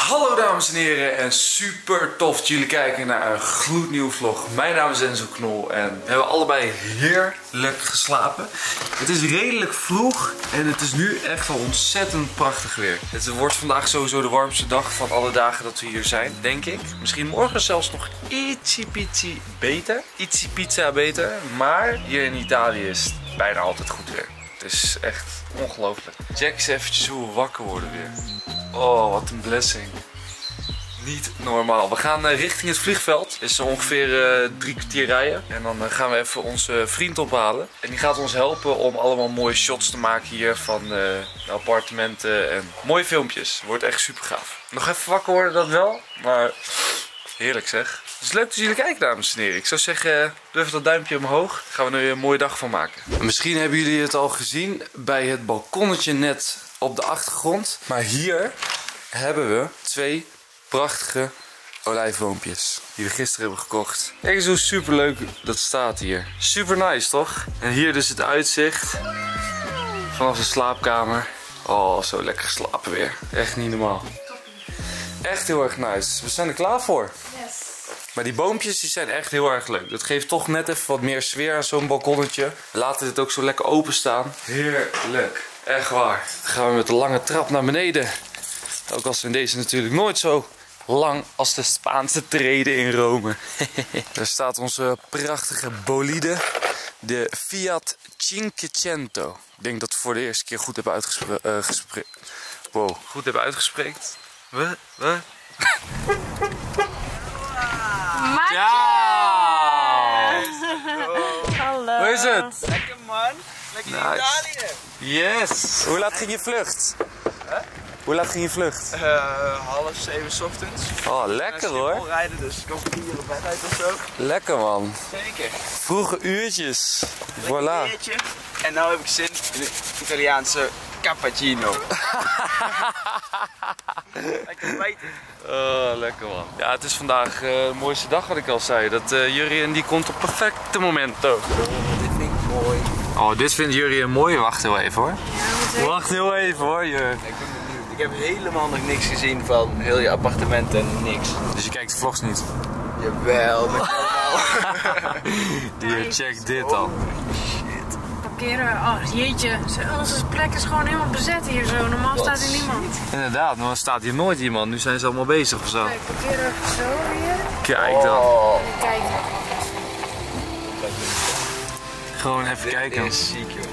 Hallo dames en heren en super tof dat jullie kijken naar een gloednieuwe vlog. Mijn naam is Enzo Knol en we hebben allebei heerlijk geslapen. Het is redelijk vroeg en het is nu echt wel ontzettend prachtig weer. Het wordt vandaag sowieso de warmste dag van alle dagen dat we hier zijn, denk ik. Misschien morgen zelfs nog pietsie beter. Ietsie pizza beter, maar hier in Italië is het bijna altijd goed weer. Het is echt ongelooflijk. Check eens eventjes hoe we wakker worden weer. Oh, wat een blessing. Niet normaal. We gaan uh, richting het vliegveld. Het is ongeveer uh, drie kwartier rijden. En dan uh, gaan we even onze vriend ophalen. En die gaat ons helpen om allemaal mooie shots te maken hier van de appartementen. En mooie filmpjes. Wordt echt super gaaf. Nog even wakker worden dat wel. Maar heerlijk zeg. Het is leuk dat jullie kijken dames en heren. Ik zou zeggen, even dat duimpje omhoog. Daar gaan we er een mooie dag van maken. Misschien hebben jullie het al gezien bij het balkonnetje net op de achtergrond. Maar hier hebben we twee prachtige olijfboompjes. Die we gisteren hebben gekocht. Kijk eens hoe super leuk dat staat hier. Super nice toch? En hier dus het uitzicht vanaf de slaapkamer. Oh, zo lekker geslapen weer. Echt niet normaal. Echt heel erg nice. We zijn er klaar voor. Maar die boompjes die zijn echt heel erg leuk. Dat geeft toch net even wat meer sfeer aan zo'n balkonnetje. We laten dit ook zo lekker openstaan. Heerlijk. Echt waar. Dan gaan we met de lange trap naar beneden. Ook als in deze natuurlijk nooit zo lang als de Spaanse treden in Rome. Daar staat onze prachtige bolide. De Fiat Cinquecento. Ik denk dat we voor de eerste keer goed hebben uitgesproken. wow, goed hebben uitgespreekt. We, we. Ciao! Hallo. Hoe is het? Lekker man, lekker Nice. in Italië. Yes! Hoe laat ging je vlucht? Hoe laat ging je vlucht? Eh, half zeven ochtends. Oh, lekker hoor. rijden, dus ik kom vier uur op bed uit of zo. Lekker man. Zeker. Vroege uurtjes. Lekker Voilà. weertje. En nu heb ik zin in een Italiaanse cappuccino. lekker weten. Oh, lekker man. Ja, het is vandaag eh, de mooiste dag wat ik al zei. Dat uh, Jurien die komt op perfecte momento. Dit vind ik mooi. Oh, dit vindt Jurien mooi. Wacht heel even hoor. Wacht heel even hoor, Jur. Ik ben benieuwd. Ik heb helemaal nog niks gezien van heel je appartement en niks. Dus je kijkt de vlogs niet. Jawel, met allemaal. Hier, check dit dan. Oh jeetje. Onze plek is gewoon helemaal bezet hier zo. Normaal staat hier niemand. Inderdaad, maar er staat hier nooit iemand. Nu zijn ze allemaal bezig of zo. Kijk, parkeren even zo hier. Kijk dan. Oh, Kijk. Gewoon even dit kijken. is ziek joh.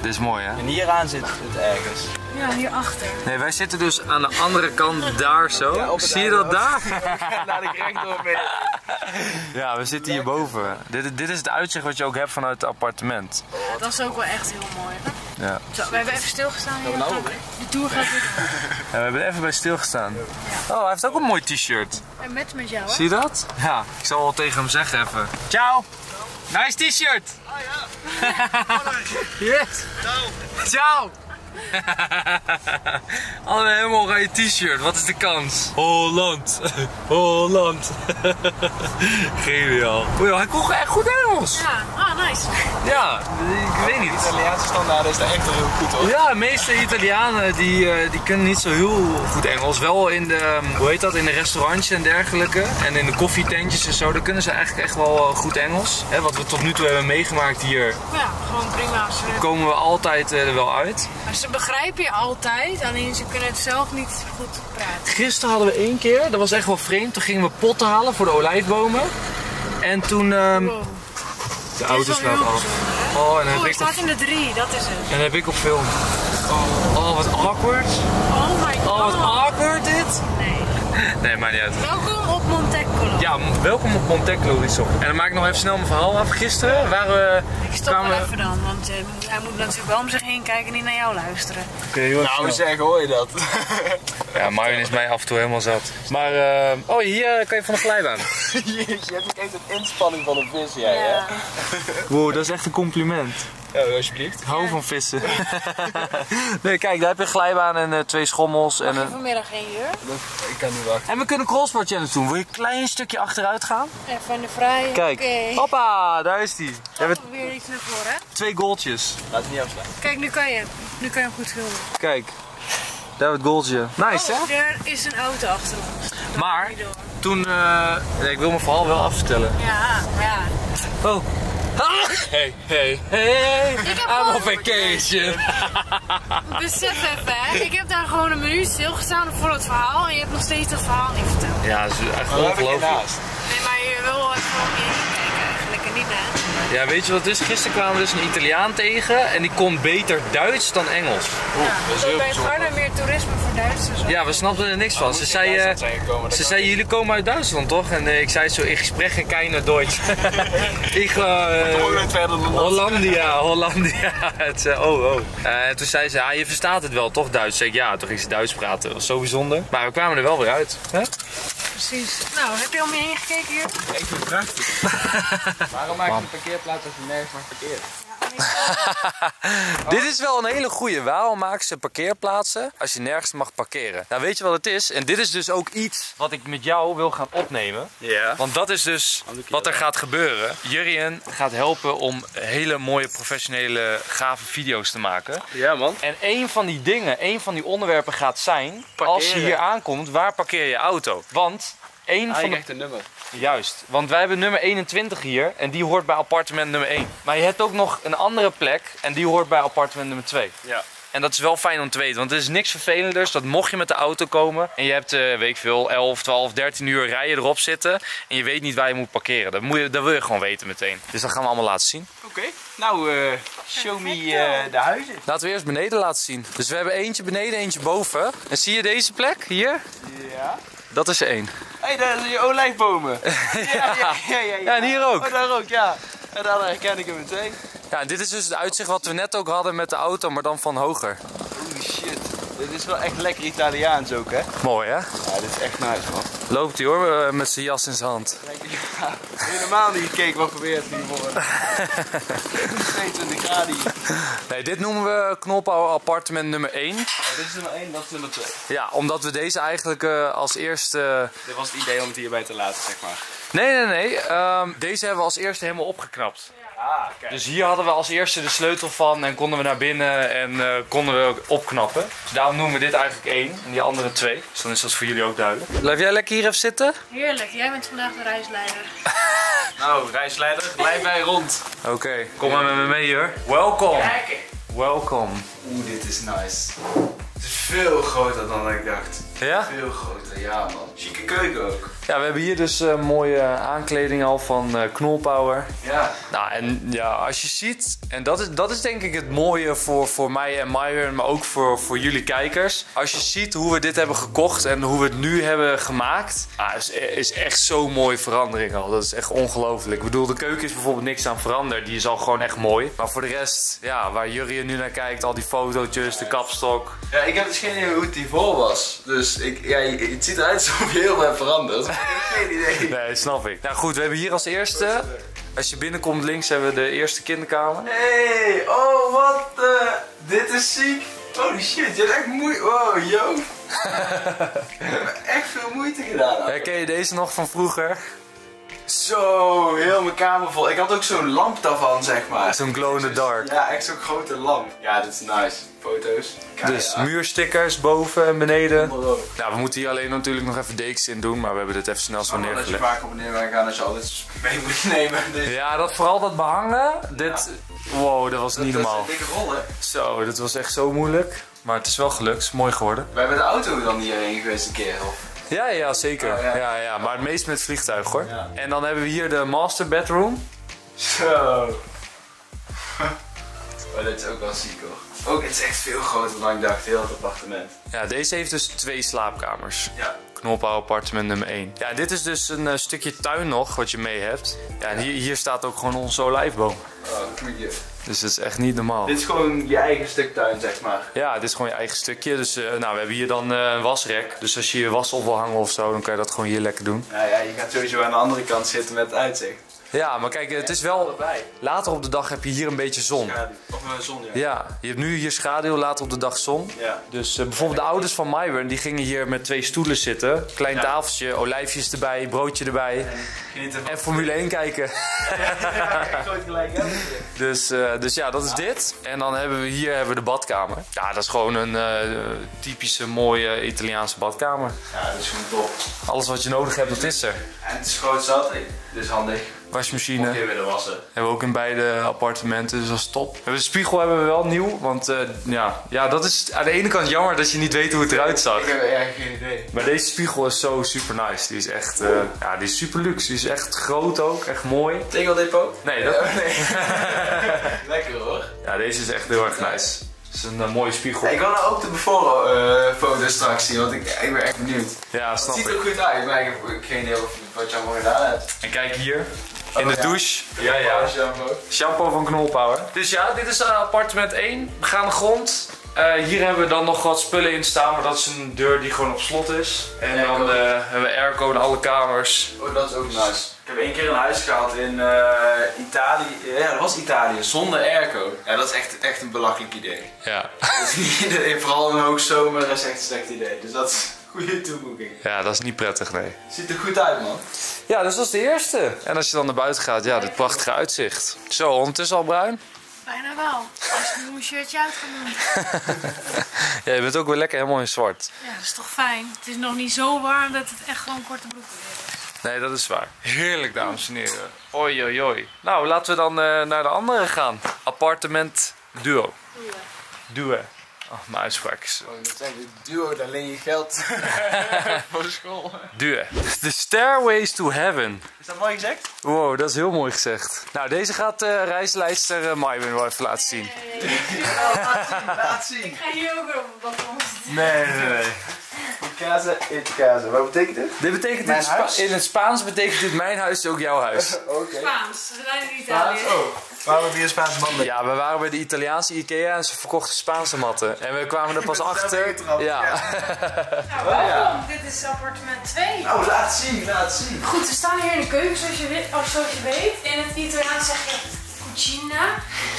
Dit is mooi hè? En hieraan zit het ergens. Ja, hierachter. Nee, wij zitten dus aan de andere kant daar zo. Ja, Zie je dat daar? Laat ik rechtdoor mee. Ja, we zitten hierboven. Dit, dit is het uitzicht wat je ook hebt vanuit het appartement. Ja, dat is ook wel echt heel mooi. hè? Ja. Zo, we hebben even stilgestaan hier. nou De tour gaat weer door. ja we hebben even bij stilgestaan. Oh, hij heeft ook een mooi t-shirt. En met met jou, hè? Zie je dat? Ja, ik zal wel tegen hem zeggen even. Ciao! Nice t-shirt! Oh ja! yes! Ciao! Allemaal helemaal oranje t-shirt, wat is de kans? Holland! Holland! Geniaal. Oei, hij kon echt goed Engels! Ja, ah, nice. Ja, ik weet niet. Italiaanse standaarden is daar echt wel heel goed hoor. Ja, de meeste Italianen die, eh, die kunnen niet zo heel goed Engels. Wel in de, hoe heet dat, in de restaurantjes en dergelijke. En in de koffietentjes en zo, daar kunnen ze eigenlijk echt wel eh, goed Engels. Hè, wat we tot nu toe hebben meegemaakt hier, Ja, gewoon prima. Komen we altijd eh, er wel uit. Maar ze begrijpen je altijd, alleen ze kunnen het zelf niet goed praten. Gisteren hadden we één keer, dat was echt wel vreemd. Toen gingen we potten halen voor de olijfbomen. En toen, ehm, Wow. de auto slaat af. Oh, en dan Oh, heb ik op, staat in de drie, dat is het. en dan heb ik op film. Oh, wat awkward. Oh my god. Oh, wat awkward dit. Nee. Nee, maakt niet uit. Welkom. Ja, welkom op Monteclo Resort. En dan maak ik nog even snel mijn verhaal af. Gisteren waren we... Ik stop kwamen even dan, want eh, hij moet natuurlijk wel om zich heen kijken en niet naar jou luisteren. Oké, erg Nou snel. zeg, hoor je dat? Ja, Marvin is mij af en toe helemaal zat. Maar, eh, oh, hier eh, kan je van de glijbaan. Jezus, je hebt ook echt een inspanning van een vis, jij hè? Ja. Wow, dat is echt een compliment. Ja, alsjeblieft. Ik hou van vissen. nee, kijk, daar heb je een glijbaan en eh, twee schommels. En, Mag een... vanmiddag geen uur? Ik kan niet wachten. en we kunnen crossbar challenge doen. Wil je een klein stukje achteruit gaan? Even in de vrij. Kijk, Oké. hoppa, daar is die. Hebt Weer iets naar voren. twee goaltjes. Laat het niet afslaan. Kijk, nu kan je. Nu kan je hem goed filmen. Kijk, Daar het goaltje. Nice, Oh, er is een auto achter ons. Dat Maar-. Toen, eh, ik wil mijn verhaal wel afvertellen. Ja, maar ja. Oh. Hey, hey, hey. heb I'm gewoon- on vacation. Besef even, hè. Ik heb daar gewoon een minuut stilgestaan voor het verhaal en je hebt nog steeds het verhaal niet verteld. Ja, dat is echt ongelooflijk. Nee, maar je wil even om je niet. Ja, weet je wat het is? Gisteren kwamen we dus een Italiaan tegen en die kon beter Duits dan Engels. Ja, dat is heel bij meer toerisme voor Duitsers. hoor. Ja, we snapten er niks van. Ze zei, eh, ze zei jullie komen uit Duitsland toch? En eh, ik zei zo, ik spreek geen Duits. ik eh, dat. Hollandia, Hollandia. Het zei, oh, oh. Eh, en toen zei ze, ah, je verstaat het wel, toch Duits? Zeg ik, ja, toen ging ze Duits praten. Dat was zo bijzonder. Maar we kwamen er wel weer uit. Hè? Precies. Nou, heb je om je heen gekeken hier? Ik vind het prachtig. Waarom maak je een parkeerplaats als je nergens mag parkeren? Dit is wel een hele goeie. Waarom maken ze parkeerplaatsen als je nergens mag parkeren? Nou, weet je wat het is? En dit is dus ook iets wat ik met jou wil gaan opnemen. Ja. Want dat is dus wat er gaat gebeuren. Jurien gaat helpen om hele mooie, professionele, gave video's te maken. Ja man. En een van die dingen, een van die onderwerpen gaat zijn... als je hier aankomt, waar parkeer je auto? Want... Een Ah, van je de een nummer. Juist, want wij hebben nummer 21 hier en die hoort bij appartement nummer 1. Maar je hebt ook nog een andere plek en die hoort bij appartement nummer 2. Ja. En dat is wel fijn om te weten, want er is niks vervelenders dat mocht je met de auto komen en je hebt, eh weet ik veel, 11, 12, 13 uur rijden erop zitten en je weet niet waar je moet parkeren. Dat, moet je, dat wil je gewoon weten meteen. Dus dat gaan we allemaal laten zien. Oké. Nou, eh, show me eh, de huizen. Laten we eerst beneden laten zien. Dus we hebben eentje beneden, eentje boven. En zie je deze plek hier? Ja. Dat is er één. Hé, hey, daar zijn je olijfbomen. ja, ja, ja, ja, ja. En hier ook. Oh, daar ook, ja. En daar herken ik hem meteen. Ja, en dit is dus het uitzicht wat we net ook hadden met de auto, maar dan van hoger. Holy shit. Dit is wel echt lekker Italiaans ook, hè? Mooi hè? Ja, dit is echt nice, man. Loopt hij hoor, eh, met zijn jas in zijn hand. Ja, helemaal niet gekeken wat gebeurt hiervoor. 22 graden hier. Nee, dit noemen we Knolpauw appartement nummer 1. Oh, dit is nummer 1, dat is nummer 2. Ja, omdat we deze eigenlijk eh, als eerste... Dit was het idee om het hierbij te laten, zeg maar. Nee, nee, nee. ehm, deze hebben we als eerste helemaal opgeknapt. Ah, kijk. Dus hier hadden we als eerste de sleutel van en konden we naar binnen en eh, konden we ook opknappen. Dus daarom noemen we dit eigenlijk één en die andere twee. Dus dan is dat voor jullie ook duidelijk. Blijf jij lekker hier even zitten? Heerlijk, jij bent vandaag de reisleider. Nou, reisleider, blijf bij rond. Oké, kom maar met me mee hier. Welkom. Kijken. Welkom. Oeh, dit is nice. Het is veel groter dan ik dacht. Ja? Veel groter, ja man. Chique keuken ook. Ja, we hebben hier dus eh, mooie aankleding al van eh Knolpower. Ja. Nou, en ja, als je ziet, en dat is, dat is denk ik het mooie voor, voor mij en Myron, maar ook voor, voor jullie kijkers. Als je ziet hoe we dit hebben gekocht en hoe we het nu hebben gemaakt, ah, is, is echt zo'n mooie verandering al. Dat is echt ongelooflijk. Ik bedoel, de keuken is bijvoorbeeld niks aan veranderd. Die is al gewoon echt mooi. Maar voor de rest, ja, waar Jurien nu naar kijkt, al die fotootjes, de kapstok. Ja, ik heb dus geen idee hoe het hiervoor was. Dus ik, ja, het ziet eruit alsof je heel veel veranderd. Ik heb geen idee. Nee, snap ik. Nou goed, we hebben hier als eerste, als je binnenkomt links, hebben we de eerste kinderkamer. Hey, oh wat eh, dit is ziek. Holy shit, je hebt echt moeite. Wow, yo. je hebt echt veel moeite gedaan. Herken je deze nog van vroeger? Zo, heel mijn kamer vol. Ik had ook zo'n lamp daarvan, zeg maar. Zo'n glow in the dark. Ja, echt zo'n grote lamp. Ja, dit is nice. Foto's. Dus muurstickers boven en beneden. Nou, we moeten hier alleen natuurlijk nog even dekens in doen, maar we hebben dit even snel zo Dat je neergelegd. vaak op en neer gaan als je alles mee moet nemen. Dus Ja, dat vooral dat behangen, dit... Wow, dat was niet dat normaal. is een dikke rollen. Zo, dit was echt zo moeilijk. Maar het is wel gelukt, het is mooi geworden. Wij hebben de auto dan hierheen geweest een keer. Of? Ja, ja, zeker. Oh, ja. Ja, ja, maar het meest met vliegtuig hoor. Ja. En dan hebben we hier de master bedroom. Zo. Oh, dit is ook wel ziek hoor. Ook, het is echt veel groter dan ik dacht, heel het appartement. Ja, deze heeft dus twee slaapkamers. Ja. Knolpauw appartement nummer 1. Ja, dit is dus een eh, stukje tuin nog wat je mee hebt. Ja, en hier, hier staat ook gewoon onze olijfboom. Oh, goeie. Dus het is echt niet normaal. Dit is gewoon je eigen stuk tuin, zeg maar. Ja, dit is gewoon je eigen stukje. Dus eh, nou, we hebben hier dan eh, een wasrek. Dus als je je was op wil hangen of zo, dan kan je dat gewoon hier lekker doen. Nou ja, je gaat sowieso aan de andere kant zitten met het uitzicht. Ja, maar kijk, het is wel... Later op de dag heb je hier een beetje zon. Of een zon, ja. Ja, je hebt nu hier schaduw, later op de dag zon. Ja. Dus eh, bijvoorbeeld de ouders van Myron, die gingen hier met twee stoelen zitten. Klein tafeltje, olijfjes erbij, broodje erbij. Van... En Formule 1 kijken. Ja, ik gooi gelijk hè. Dus, eh, dus ja, dat is dit. En dan hebben we hier hebben we de badkamer. Ja, dat is gewoon een eh, typische mooie Italiaanse badkamer. Ja, dat is gewoon top. Alles wat je nodig hebt, dat is er. En het is groot zat, dus handig. Wasmachine willen wassen. hebben we ook in beide appartementen, dus dat is top. We de spiegel hebben we wel nieuw, want eh, ja, ja, dat is aan de ene kant jammer dat je niet weet hoe het eruit zag. Ik heb eigenlijk geen idee. Maar deze spiegel is zo super nice. Die is echt, eh, ja, die is super luxe. Die is echt groot ook, echt mooi. Tegeldepot? Nee, dat, Oh, nee. Lekker hoor. ja, deze is echt heel erg nice. Het is een eh, mooie spiegel. Ik wil nou ook de eh, foto straks zien, want ik, ik ben echt benieuwd. Ja, Het snap ziet er ik. ook goed uit, maar ik heb geen idee of- wat je allemaal gedaan hebt. En kijk hier, in de douche. Ja, ja. Shampoo. Shampoo van Knolpower. Dus ja, dit is eh, appartement 1. We gaan de grond. Eh, hier hebben we dan nog wat spullen in staan, maar dat is een deur die gewoon op slot is. En Airco. dan eh, hebben we airco in alle kamers. Oh, dat is ook nice. Ik heb één keer een huis gehad in eh, Italië. Ja, dat was Italië, zonder airco. Ja, dat is echt, echt een belachelijk idee. Ja. Dat vooral in hoogzomer is echt een slecht idee. Dus dat goede toevoeging. ja, dat is niet prettig, nee. Ziet er goed uit, man. Ja, dus dat is de eerste. En als je dan naar buiten gaat, ja, dit prachtige uitzicht. Zo, ondertussen al bruin? Bijna wel. Als ik nu mijn shirtje uit ga doen. Ja, je bent ook weer lekker helemaal in zwart. Ja, dat is toch fijn. Het is nog niet zo warm dat het echt gewoon korte broek weer is. Nee, dat is waar. Heerlijk, dames en heren. Oi, oi, oi. Nou, laten we dan eh, naar de andere gaan. Appartement Duo. Duo. Oh, mijn uitspraak is... Oh, dat zijn de duo, daar leen je geld voor de school. Duo. The Stairways to Heaven. Is dat mooi gezegd? Wow, dat is heel mooi gezegd. Nou, deze gaat uh, reisleidster uh, Maywin wel even laten zien. laat zien, laat zien. Ik ga hier ook weer op het balkon zitten. Nee, nee, nee. Casa et casa. Wat betekent dit? Dit betekent Mijn in, huis? in het Spaans betekent dit mijn huis is ook jouw huis. Oké. Spaans. We zijn in Italië. Oh, waarom heb je een Spaanse man mee? Ja, we waren bij de Italiaanse Ikea en ze verkochten Spaanse matten. En we kwamen er pas achter. eraf, Ja. Nou, welkom. Dit is appartement 2. Nou, laat zien, laat zien. Goed, we staan hier in de keuken zoals je, weet, of zoals je weet. In het Italiaans zeg je cucina.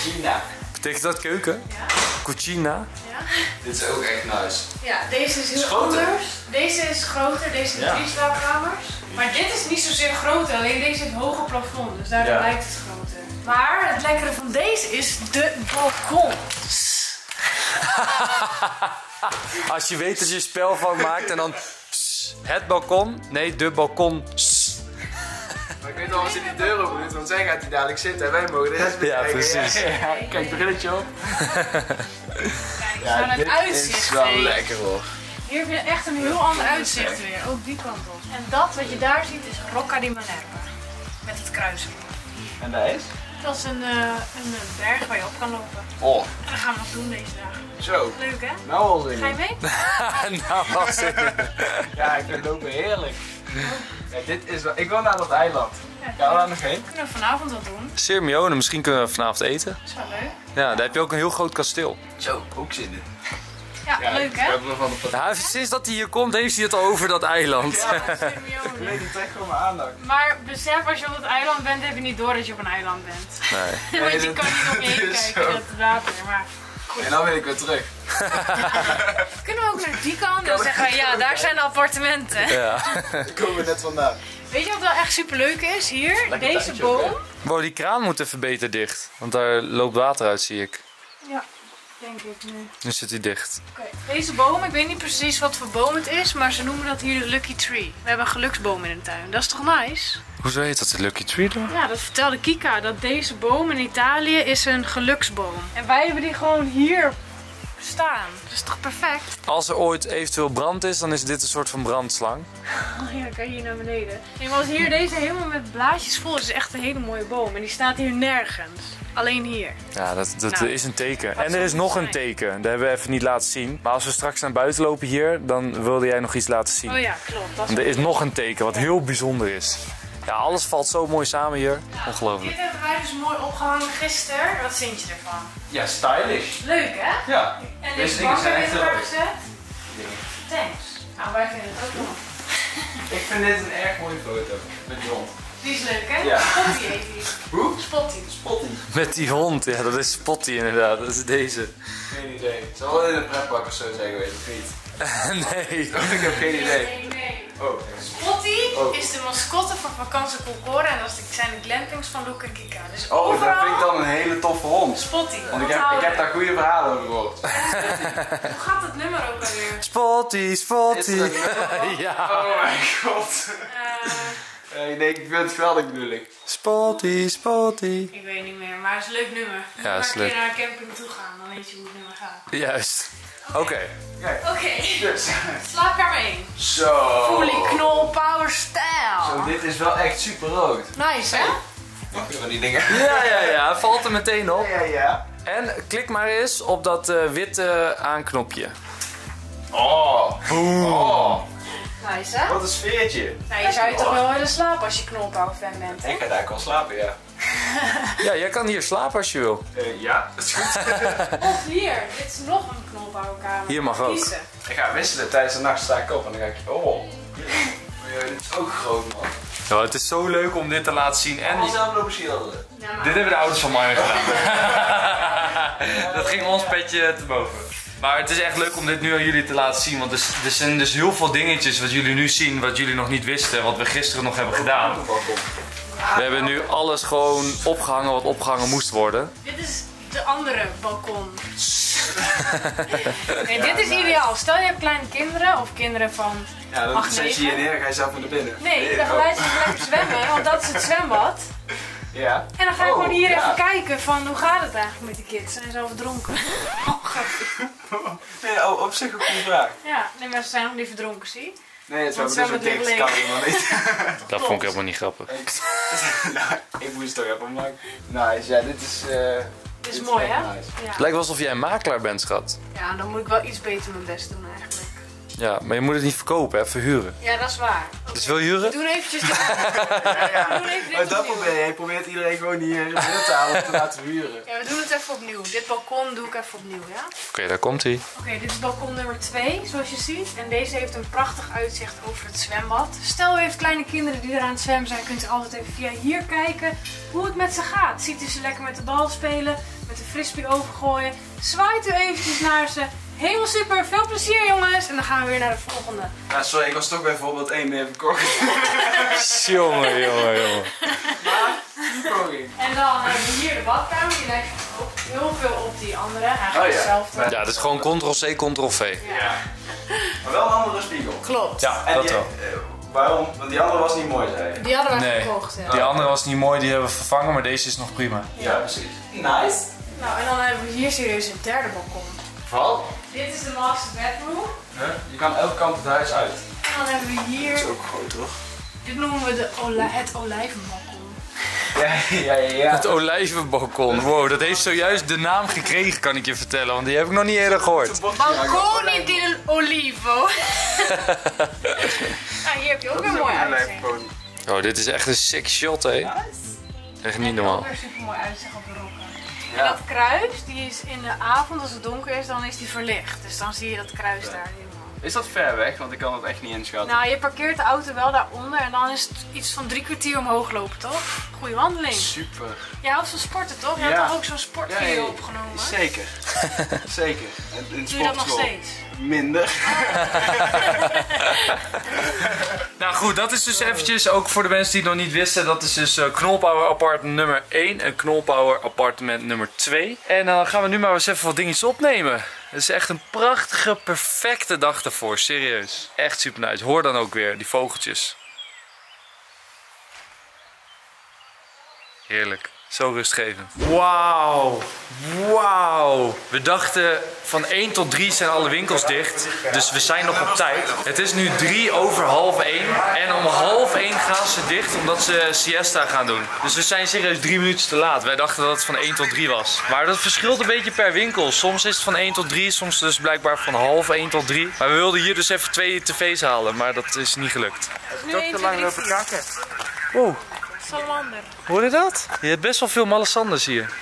China. Betekent dat keuken? Ja. Cucina. Ja. Dit is ook echt nice. ja, deze is heel Is groter. anders. Deze is groter, deze heeft Ja. drie slaapkamers. Maar dit is niet zozeer groter, alleen deze heeft hoger plafond, dus daardoor Ja. lijkt het groter. Maar het lekkere van deze is de balkons. Als je weet dat je spelfout maakt en dan... Het balkon. Nee, de balkon. Maar ik weet wel, als hij die deur open doet, want zij gaat hij dadelijk zitten en wij mogen de rest Ja, precies. Ja, ja. Kijk, brilletje op. Kijk, naar het uitzicht. is wel lekker hoor. Hier heb je echt een heel ander uitzicht weer, ook die kant op. En dat wat je daar ziet is Rocca di Manerba. Met het kruisen. En daar is? Dat is een, eh, een berg waar je op kan lopen. Oh, En dat gaan we nog doen deze dagen. zo. Leuk hè? Nou al zin Ga je mee? nou, was het. Ja, ik vind lopen heerlijk. Ja, dit is wel... Ik wil naar dat eiland. Gaan we daar nog heen? kunnen we vanavond wat doen. Sirmione, misschien kunnen we vanavond eten. Dat is wel leuk. Ja, daar heb je ook een heel groot kasteel. Zo, ook zin in. Ja, leuk ik hè? heb me van de Nou, sinds dat hij hier komt, heeft hij het al over dat eiland. Ja. Sirmione. Nee, die trekt gewoon mijn aandacht. Maar besef, als je op het eiland bent, heb je niet door dat je op een eiland bent. Nee. Want je dat- kan niet om je heen dat is kijken, dat water. Maar En dan wil ik weer terug. kunnen we ook naar die kant? Dan zeggen we, ja, daar zijn de appartementen. Ja. Daar komen we net vandaan. Weet je wat wel echt super leuk is? Hier, Lekker deze boom. Wow, die kraan moet even beter dicht. Want daar loopt water uit, zie ik. Ja, denk ik nu. Nu zit hij dicht. Oké, Deze boom, ik weet niet precies wat voor boom het is, maar ze noemen dat hier de Lucky Tree. We hebben een geluksboom in de tuin. Dat is toch nice? Hoezo heet dat de Lucky Tree dan? Ja, dat vertelde Kika, dat deze boom in Italië is een geluksboom. En wij hebben die gewoon hier staan. Dat is toch perfect? Als er ooit eventueel brand is, dan is dit een soort van brandslang. Oh ja, kan je hier naar beneden. Nee, maar als hier deze helemaal met blaadjes vol is, is echt een hele mooie boom. En die staat hier nergens. Alleen hier. Ja, dat, dat Nou, is een teken. En er is nog een teken. Dat hebben we even niet laten zien. Maar als we straks naar buiten lopen hier, dan wilde jij nog iets laten zien. Oh ja, klopt. Dat is er is nog een teken wat heel bijzonder is. Ja, alles valt zo mooi samen hier. Ongelooflijk. Dit hebben wij dus mooi opgehangen gisteren. Wat vind je ervan? Ja, stylish. Leuk hè? Ja. En Deze dingen bank zijn echt heel leuk. gezet? Thanks. Nou, wij vinden het ook nog. Ik vind dit een erg mooie foto. Met die hond. Die is leuk, hè? Ja. Spotty heet die. Hoe? Spotty. Spotty. Met die hond, ja, dat is Spotty inderdaad. Dat is deze. Geen idee. Het zal wel in een pretpark of zo zijn geweest, of niet? nee. ik heb geen idee. Nee, nee. Oh. Spotty Oh. is de mascotte van Vakantie Colcore en dat zijn de glampings van Luca en Kika. Dus Oh, dat overal vind ik dan een hele toffe hond. Spotty. Want ik heb, ik heb daar goede verhalen over gehoord. Hoe gaat het nummer ook alweer? Spotty, Spotty. dat ja. Oh mijn god. Eh, Eh, ik denk, ik vind het geweldig bedoel ik. Spotty, Spotty. ik weet niet meer, maar het is een leuk nummer. Ja, het is een keer leuk. naar een camping toe gaan, dan weet je hoe het nummer gaat. Juist. Oké. Oké, dus. slaapkamer 1. Zo. Fully knol power Zo, style. dit is wel echt super rood. Nice, hè? Mag je van die dingen? Ja, ja, ja. Valt er meteen op. Ja, ja. En klik maar eens op dat eh, witte aanknopje. Oh. Oh. Nice, hè? Wat een sfeertje. Nou, je zou je toch wel willen slapen als je knolpower fan bent. Ik ga daar wel slapen, ja. Ja, jij kan hier slapen als je wil. Eh, ja, dat is goed. Of hier, dit is nog een knolpowerkamer. Hier mag ook. Kiezen. ik ga wisselen. Tijdens de nacht sta ik op en dan ga ik... Oh. Oh, dit is ook groot, man. Ja, het is zo leuk om dit te laten zien. En En zelf lopen schilderen. Ja, dit hebben de ouders van mij gedaan. dat ging ons petje te boven. Maar het is echt leuk om dit nu aan jullie te laten zien. Want er, er zijn dus heel veel dingetjes wat jullie nu zien, wat jullie nog niet wisten. Wat we gisteren nog hebben gedaan. We hebben nu alles gewoon opgehangen wat opgehangen moest worden. Dit is de andere balkon. nee, dit is ideaal. Stel je hebt kleine kinderen of kinderen van... Ja, dan Acht, zet je je negen. neer en ga je zelf naar binnen. Nee, dan oh. ga je lekker zwemmen, want dat is het zwembad. Ja. En dan ga je Oh, gewoon hier ja. even kijken van hoe gaat het eigenlijk met die kids. Zijn ze al verdronken? Oh, grappig. Nee, oh, op zich een goede vraag. ja, nee, maar ze zijn nog niet verdronken, zie. Nee, wel dik, ligt kan helemaal niet. Dat vond ik helemaal niet grappig. nou, ik moest toch even maken. Nice, ja, dit is... eh Dit is dit mooi, hè? nice. Ja. Het lijkt wel alsof jij een makelaar bent, schat. ja, dan moet ik wel iets beter mijn best doen eigenlijk. Ja, maar je moet het niet verkopen, hè? Verhuren. Ja, dat is waar. Dus wil je We huren? doen eventjes dit. We doen even Maar dit dat opnieuw. probeer je. Je probeert iedereen gewoon hier in te halen om te laten huren. Ja, we doen even opnieuw. Dit balkon doe ik even opnieuw, ja? Oké, daar komt hij. Oké, dit is balkon nummer 2, zoals je ziet. En deze heeft een prachtig uitzicht over het zwembad. Stel u heeft kleine kinderen die er aan het zwemmen zijn, kunt u altijd even via hier kijken hoe het met ze gaat. Ziet u ze lekker met de bal spelen, met de frisbee overgooien. Zwaait u eventjes naar ze. Helemaal super, veel plezier jongens. En dan gaan we weer naar de volgende. Ja, sorry, ik was toch bij voorbeeld 1 meer verkocht. Jongen, jongen, jongen. Die poging. En dan hebben we hier de badkamer, die lijkt ook heel veel op die andere. Eigenlijk Oh ja. hetzelfde. Ja, het is gewoon ctrl-c, ctrl-v. Ja. Maar wel een andere spiegel. Klopt. Ja, En dat die, wel. eh, waarom? Want die andere was niet mooi, zei je. Die hadden Nee. gekocht. Ja. Die andere was niet mooi, die hebben we vervangen, maar deze is nog prima. Ja, precies. Nice. Nou, en dan hebben we hier serieus het derde balkon. Vooral, Dit is de master bedroom. hè, je kan elke kant het huis uit. En dan hebben we hier, ook groot, toch? dit noemen we de ola het olijvenbalkon. Ja, ja, ja. Het olijvenbalkon. Wow, dat heeft zojuist de naam gekregen, kan ik je vertellen, want die heb ik nog niet eerder gehoord. Balcone del Olivo. nou, hier heb je ook weer mooi uitzicht. Oh, dit is echt een sick shot, hé. Echt niet normaal. Super mooi uitzicht op de rokken. En dat kruis, die is in de avond, als het donker is, dan is die verlicht. Dus dan zie je dat kruis daar helemaal. Is dat ver weg? Want ik kan het echt niet inschatten. Nou, je parkeert de auto wel daaronder en dan is het iets van drie kwartier omhoog lopen, toch? Goeie wandeling. Super. Jij houdt van sporten, toch? Je Ja. hebt toch ook zo'n sportvideo Ja, opgenomen? Zeker. Zeker. En in Doe je dat nog sportschool steeds? Minder. Nou goed, dat is dus eventjes, ook voor de mensen die het nog niet wisten, dat is dus eh, Knolpower appartement nummer 1 en Knolpower appartement nummer 2. En dan gaan we nu maar eens even wat dingetjes opnemen. Het is echt een prachtige, perfecte dag ervoor, serieus. Echt super nice. Hoor dan ook weer die vogeltjes. Heerlijk. Zo rustgevend. Wauw. Wauw. We dachten van 1 tot 3 zijn alle winkels dicht. Dus we zijn nog op tijd. Het is nu 3 over half 1. En om half 1 gaan ze dicht omdat ze siesta gaan doen. Dus we zijn serieus 3 minuten te laat. Wij dachten dat het van 1 tot 3 was. Maar dat verschilt een beetje per winkel. Soms is het van 1 tot 3. Soms dus blijkbaar van half 1 tot 3. Maar we wilden hier dus even twee tv's halen. Maar dat is niet gelukt. Nu 1, 2, 3, 4. Salamander. Hoor je dat? Je hebt best wel veel Malesanders hier.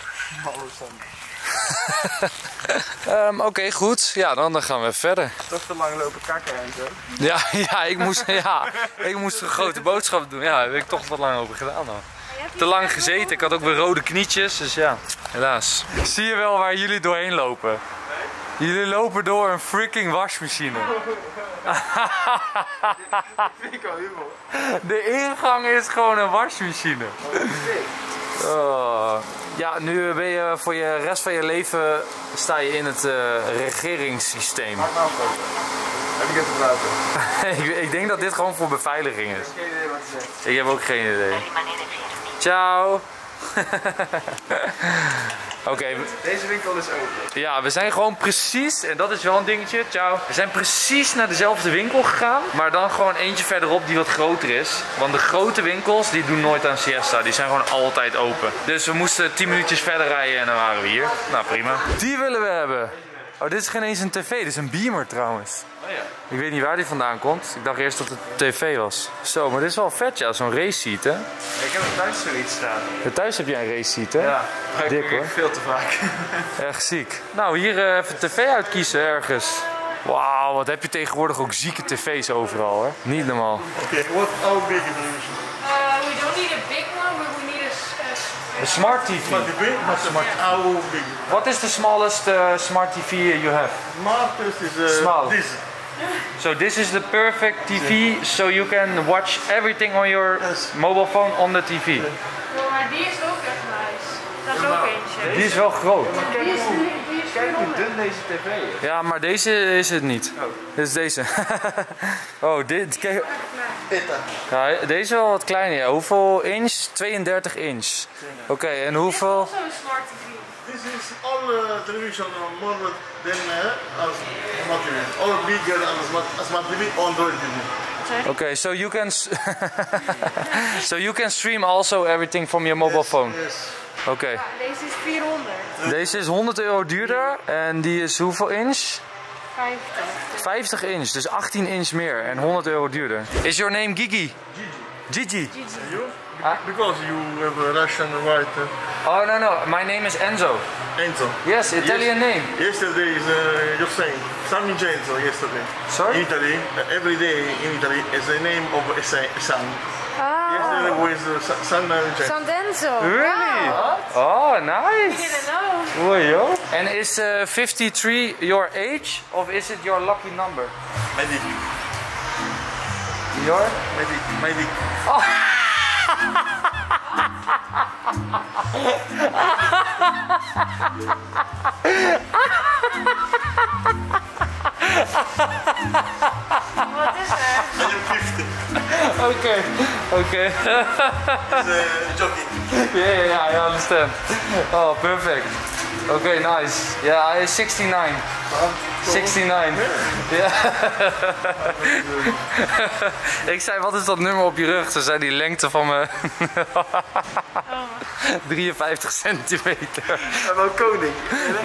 Ehm, Oké, goed. Ja, dan, dan gaan we verder. Toch te lang lopen kakken en zo. Ja, ja, ik moest, ja, ik moest een grote boodschap doen. Ja, daar heb ik toch wat lang over gedaan dan. Te lang gezeten. Ik had ook weer rode knietjes, dus ja, helaas. Zie je wel waar jullie doorheen lopen? Jullie lopen door een freaking wasmachine. Ik. De ingang is gewoon een wasmachine. Oh. Ja, nu ben je voor je rest van je leven sta je in het eh, regeringssysteem. Maak nou. Heb ik het te praten? ik, ik denk dat dit gewoon voor beveiliging is. Geen idee wat zegt. Ik heb ook geen idee. Ciao. Oké, Deze winkel is open. ja, we zijn gewoon precies, en dat is wel een dingetje, ciao. We zijn precies naar dezelfde winkel gegaan, maar dan gewoon eentje verderop die wat groter is. Want de grote winkels, die doen nooit aan siesta, die zijn gewoon altijd open. Dus we moesten 10 minuutjes verder rijden en dan waren we hier. Nou, prima. Die willen we hebben. Oh, dit is geen eens een tv, dit is een beamer trouwens. Oh ja. Ik weet niet waar die vandaan komt. Ik dacht eerst dat het tv was. Zo, maar dit is wel vet ja, zo'n race seat hè. Ik heb er thuis zoiets staan. Ja, Thuis heb jij een race seat hè? Ja, Dik, ik hoor. veel te vaak. Echt ziek. Nou, hier eh, even tv uitkiezen ergens. Wauw, wat heb je tegenwoordig ook zieke tv's overal, hè? Niet normaal. Okay, what how big a s- Een smart TV. But the big, but smart. How big? What is the smallest uh, smart TV you have? Smartest is uh, Small. this. So this is the perfect TV, so you can watch everything on your Yes. mobile phone on the TV. Oh, Dat is ook eentje. Die is wel groot. Die is, die is Kijk hoe 400. dun deze tv is. Ja, maar deze is het niet. Dit is deze. oh, dit. Kijk. Ja, deze is wel wat kleiner. Ja. Hoeveel inch? 32 inch. Oké, en hoeveel? Also een smart TV. This is all uh, television more than uh, as smart TV. All bigger smart, smart TV, Android TV. Okay, so you can so you can stream also everything from your mobile phone. Yes. Oké. Ja, deze is 400. Deze is 100 euro duurder en die is hoeveel inch? 50. 50 inch, dus 18 inch meer en 100 euro duurder. Is your name Gigi? Gigi. You? Because you have a Russian white uh, Oh no no, my name is Enzo. Enzo. Yes, Italian name. Yesterday is uh, you're saying San Vincenzo yesterday. Sorry? In Italy, uh, every day in Italy is the name of a sa- a son. Yesterday Oh, was uh, Sa- San Vincenzo. San Denzo. Really? Wow. Oh, nice. Didn't know. Oh, yo. And is uh, 53 your age or is it your lucky number? Medic, Your? medic, medic. Wat Okay, okay. Uh, joking. yeah, yeah, yeah, I understand. Oh, perfect. Okay, nice. Yeah, I 69. 69. Ja. ik zei, wat is dat nummer op je rug? Ze zei die lengte van me. 53 centimeter. En wel koning.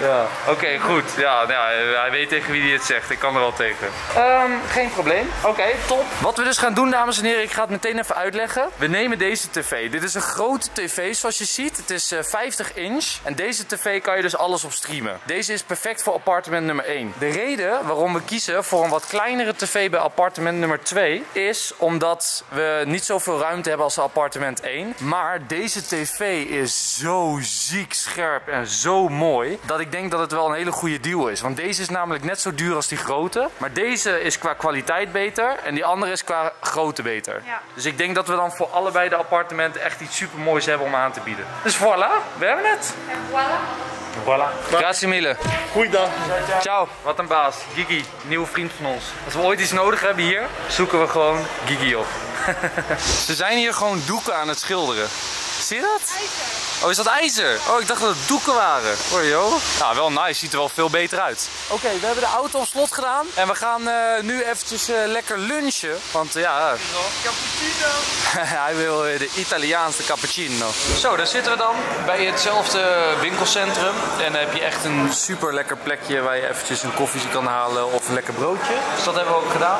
Ja, oké, goed. Ja, nou ja, hij weet tegen wie hij het zegt. Ik kan er al tegen. Ehm, geen probleem. Oké, top. Wat we dus gaan doen, dames en heren, ik ga het meteen even uitleggen. We nemen deze tv. Dit is een grote tv, zoals je ziet. Het is eh, 50 inch. En deze tv kan je dus alles op streamen. Deze is perfect voor appartement nummer 1. De reden waarom we kiezen voor een wat kleinere tv bij appartement nummer 2 is omdat we niet zoveel ruimte hebben als appartement 1. Maar deze tv is zo ziek scherp en zo mooi dat ik denk dat het wel een hele goede deal is. Want deze is namelijk net zo duur als die grote. Maar deze is qua kwaliteit beter en die andere is qua grootte beter. Ja. Dus ik denk dat we dan voor allebei de appartementen echt iets super moois hebben om aan te bieden. Dus voilà, we hebben het. En voilà. Voilà. Grazie mille. Goeiedag. Ciao, wat een baas. Gigi, nieuwe vriend van ons. Als we ooit iets nodig hebben hier, zoeken we gewoon Gigi op. Ze zijn hier gewoon doeken aan het schilderen. Zie je dat? Oh, is dat ijzer? Oh, ik dacht dat het doeken waren. Hoor joh. Nou, wel nice. Ziet er wel veel beter uit. Oké, we hebben de auto op slot gedaan. En we gaan eh, nu eventjes eh, lekker lunchen. Want ja, Cappuccino. hij wil eh, de Italiaanse cappuccino. Zo, daar zitten we dan bij hetzelfde winkelcentrum. En dan heb je echt een super lekker plekje waar je eventjes een koffie kan halen of een lekker broodje. Dus dat hebben we ook gedaan.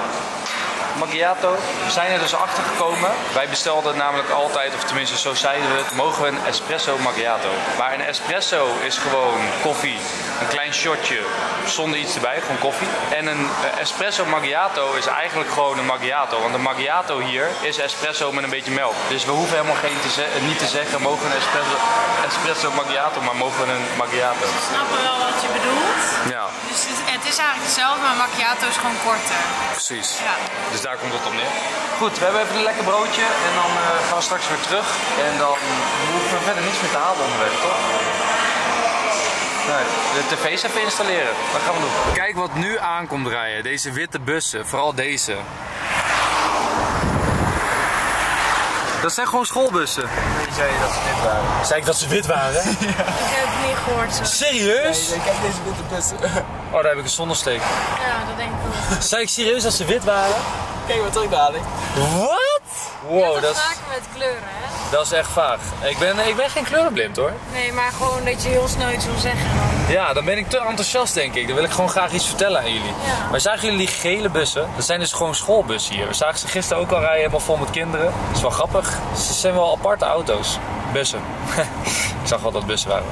Macchiato. We zijn er dus achter gekomen. Wij bestelden namelijk altijd, of tenminste zo zeiden we het, mogen we een espresso macchiato. Maar een espresso is gewoon koffie, een klein shotje zonder iets erbij, gewoon koffie. En een eh, espresso macchiato is eigenlijk gewoon een macchiato. Want een macchiato hier is espresso met een beetje melk. Dus we hoeven helemaal geen te ze- niet te zeggen, mogen we een espresso, espresso macchiato, maar mogen we een macchiato. Ik snap wel wat je bedoelt. Ja, Dus het, het is eigenlijk hetzelfde, maar macchiato is gewoon korter. precies. Ja. Dus daar komt het op neer. Goed, we hebben even een lekker broodje en dan eh, gaan we straks weer terug. En dan hoeven we verder niks meer te halen onderweg, toch? Nee, de tv's even installeren. Dat gaan we doen. Kijk wat nu aankomt rijden. Deze witte bussen. Vooral deze. Dat zijn gewoon schoolbussen. zei je dat ze dit waren? Zei ik dat ze wit waren? Ik heb het niet gehoord zo. Serieus? kijk deze witte bussen. Oh, daar heb ik een zonnesteek. Ja, dat denk ik wel. Zei ik serieus dat ze wit waren? Kijk wat terug dadelijk. Wat? Wow, dat dat is, vaker met kleuren, hè? dat is echt vaag. Ik ben, ik ben geen kleurenblind hoor. Nee, maar gewoon dat je heel snel iets wil zeggen dan. Ja, dan ben ik te enthousiast denk ik. Dan wil ik gewoon graag iets vertellen aan jullie. Ja. Maar zagen jullie die gele bussen? Dat zijn dus gewoon schoolbussen hier. We zagen ze gisteren ook al rijden, helemaal vol met kinderen. Dat is wel grappig. Ze zijn wel aparte auto's. Bussen. ik zag wel dat bussen waren.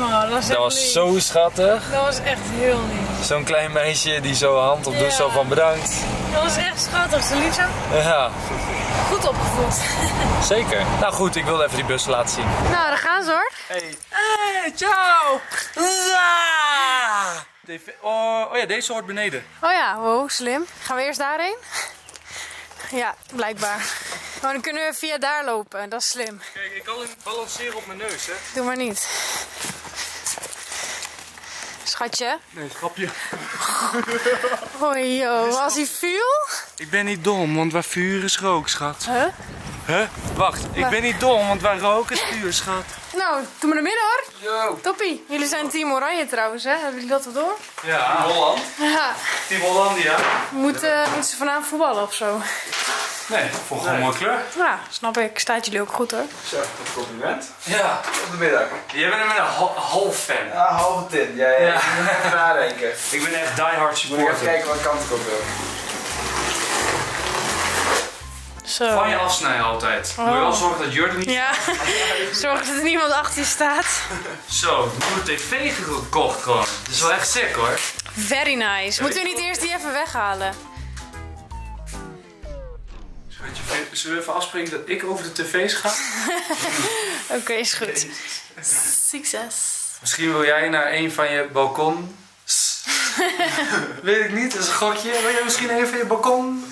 Oh, dat was echt Dat was lief. zo schattig. Dat was echt heel lief. Zo'n klein meisje die zo hand op doet, Ja. zo van bedankt. Dat was echt schattig, ze lief zo. Ja, Goed opgevoed. zeker. Nou goed, ik wilde even die bussen laten zien. Nou, daar gaan ze hoor. Hey, hey, ciao! Oh, oh ja, deze hoort beneden. Oh ja, wow, slim. Gaan we eerst daarheen? Ja, blijkbaar. Maar dan kunnen we via daar lopen, dat is slim. Kijk, ik kan hem balanceren op mijn neus, hè? Doe maar niet. Schatje. Nee, grapje. Hoi joh, als hij viel? Ik ben niet dom, want waar vuur is rook, schat. Huh? Huh? Wacht, ik ben niet dom, want waar rook is vuur, schat. Nou, doe maar naar midden hoor. Yo. Toppie. Jullie zijn team Oranje trouwens, hè? Hebben jullie dat al door? Ja, Holland. Ja. Team Hollandia. Moeten, moeten ze vanavond voetballen of zo? Nee, voor gewoon een mooie kleur. Ja, snap ik. Staat jullie ook goed hoor. Zo, dat compliment. Ja. Op de middag. Jij bent een hal- half fan. Ja, halve tin. Ja, ja. Moet even nadenken. Ik ben echt diehard Moet ik even supporter. kijken wat kant ik op wil. Zo. Van je afsnijden altijd. Moet je wel zorgen dat Jurgen niet... Ja, zorg dat er niemand achter je staat. Zo, nieuwe tv gekocht gewoon. Dat is wel echt sick hoor. Very nice. Moeten we niet eerst die even weghalen? Zullen we even afspreken dat ik over de tv's ga? Oké, is goed. Succes. Misschien wil jij naar een van je balkon. Weet ik niet, dat is een gokje. Wil jij misschien even van je balkon?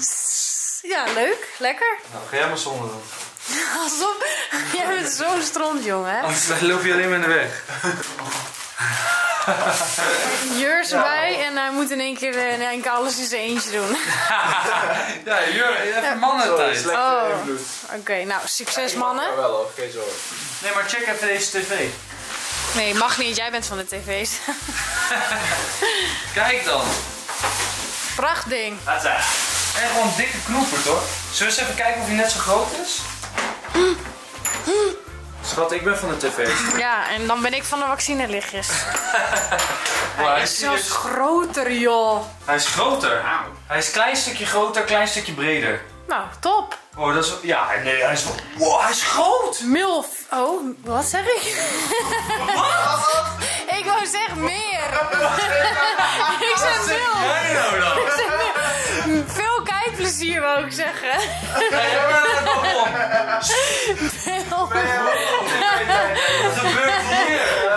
Ja, leuk. Lekker. Nou, ga jij maar zonder dan. Alsof... Jij bent zo'n stront, jongen. hè? Anders loop je alleen maar in de weg. Jurs erbij en hij moet in één keer, eh, in één keer alles in zijn eentje doen. Ja, Jur, even mannentijd. slechte Oh. invloed. Oké, nou, succes mannen. Ja, wel hoor, geen zorgen. Nee, maar check even deze tv. Nee, mag niet. Jij bent van de tv's. Kijk dan. Prachtding. Hatsa. En gewoon een dikke knoepert hoor. Zullen we eens even kijken of hij net zo groot is? Schat, ik ben van de tv. Ja, en dan ben ik van de vaccinelichtjes. Hij hij, is is, zelfs groter, joh. hij is groter. Hij is een klein stukje groter, klein stukje breder. Nou, top. Oh, dat is... Ja, nee, hij is... Wow, hij is groot! Milf. Oh, wat zeg ik? ik wou zeggen meer. ik zeg milf. Jij nou dan? Ik zeg milf. Veel kijkplezier wou ik zeggen.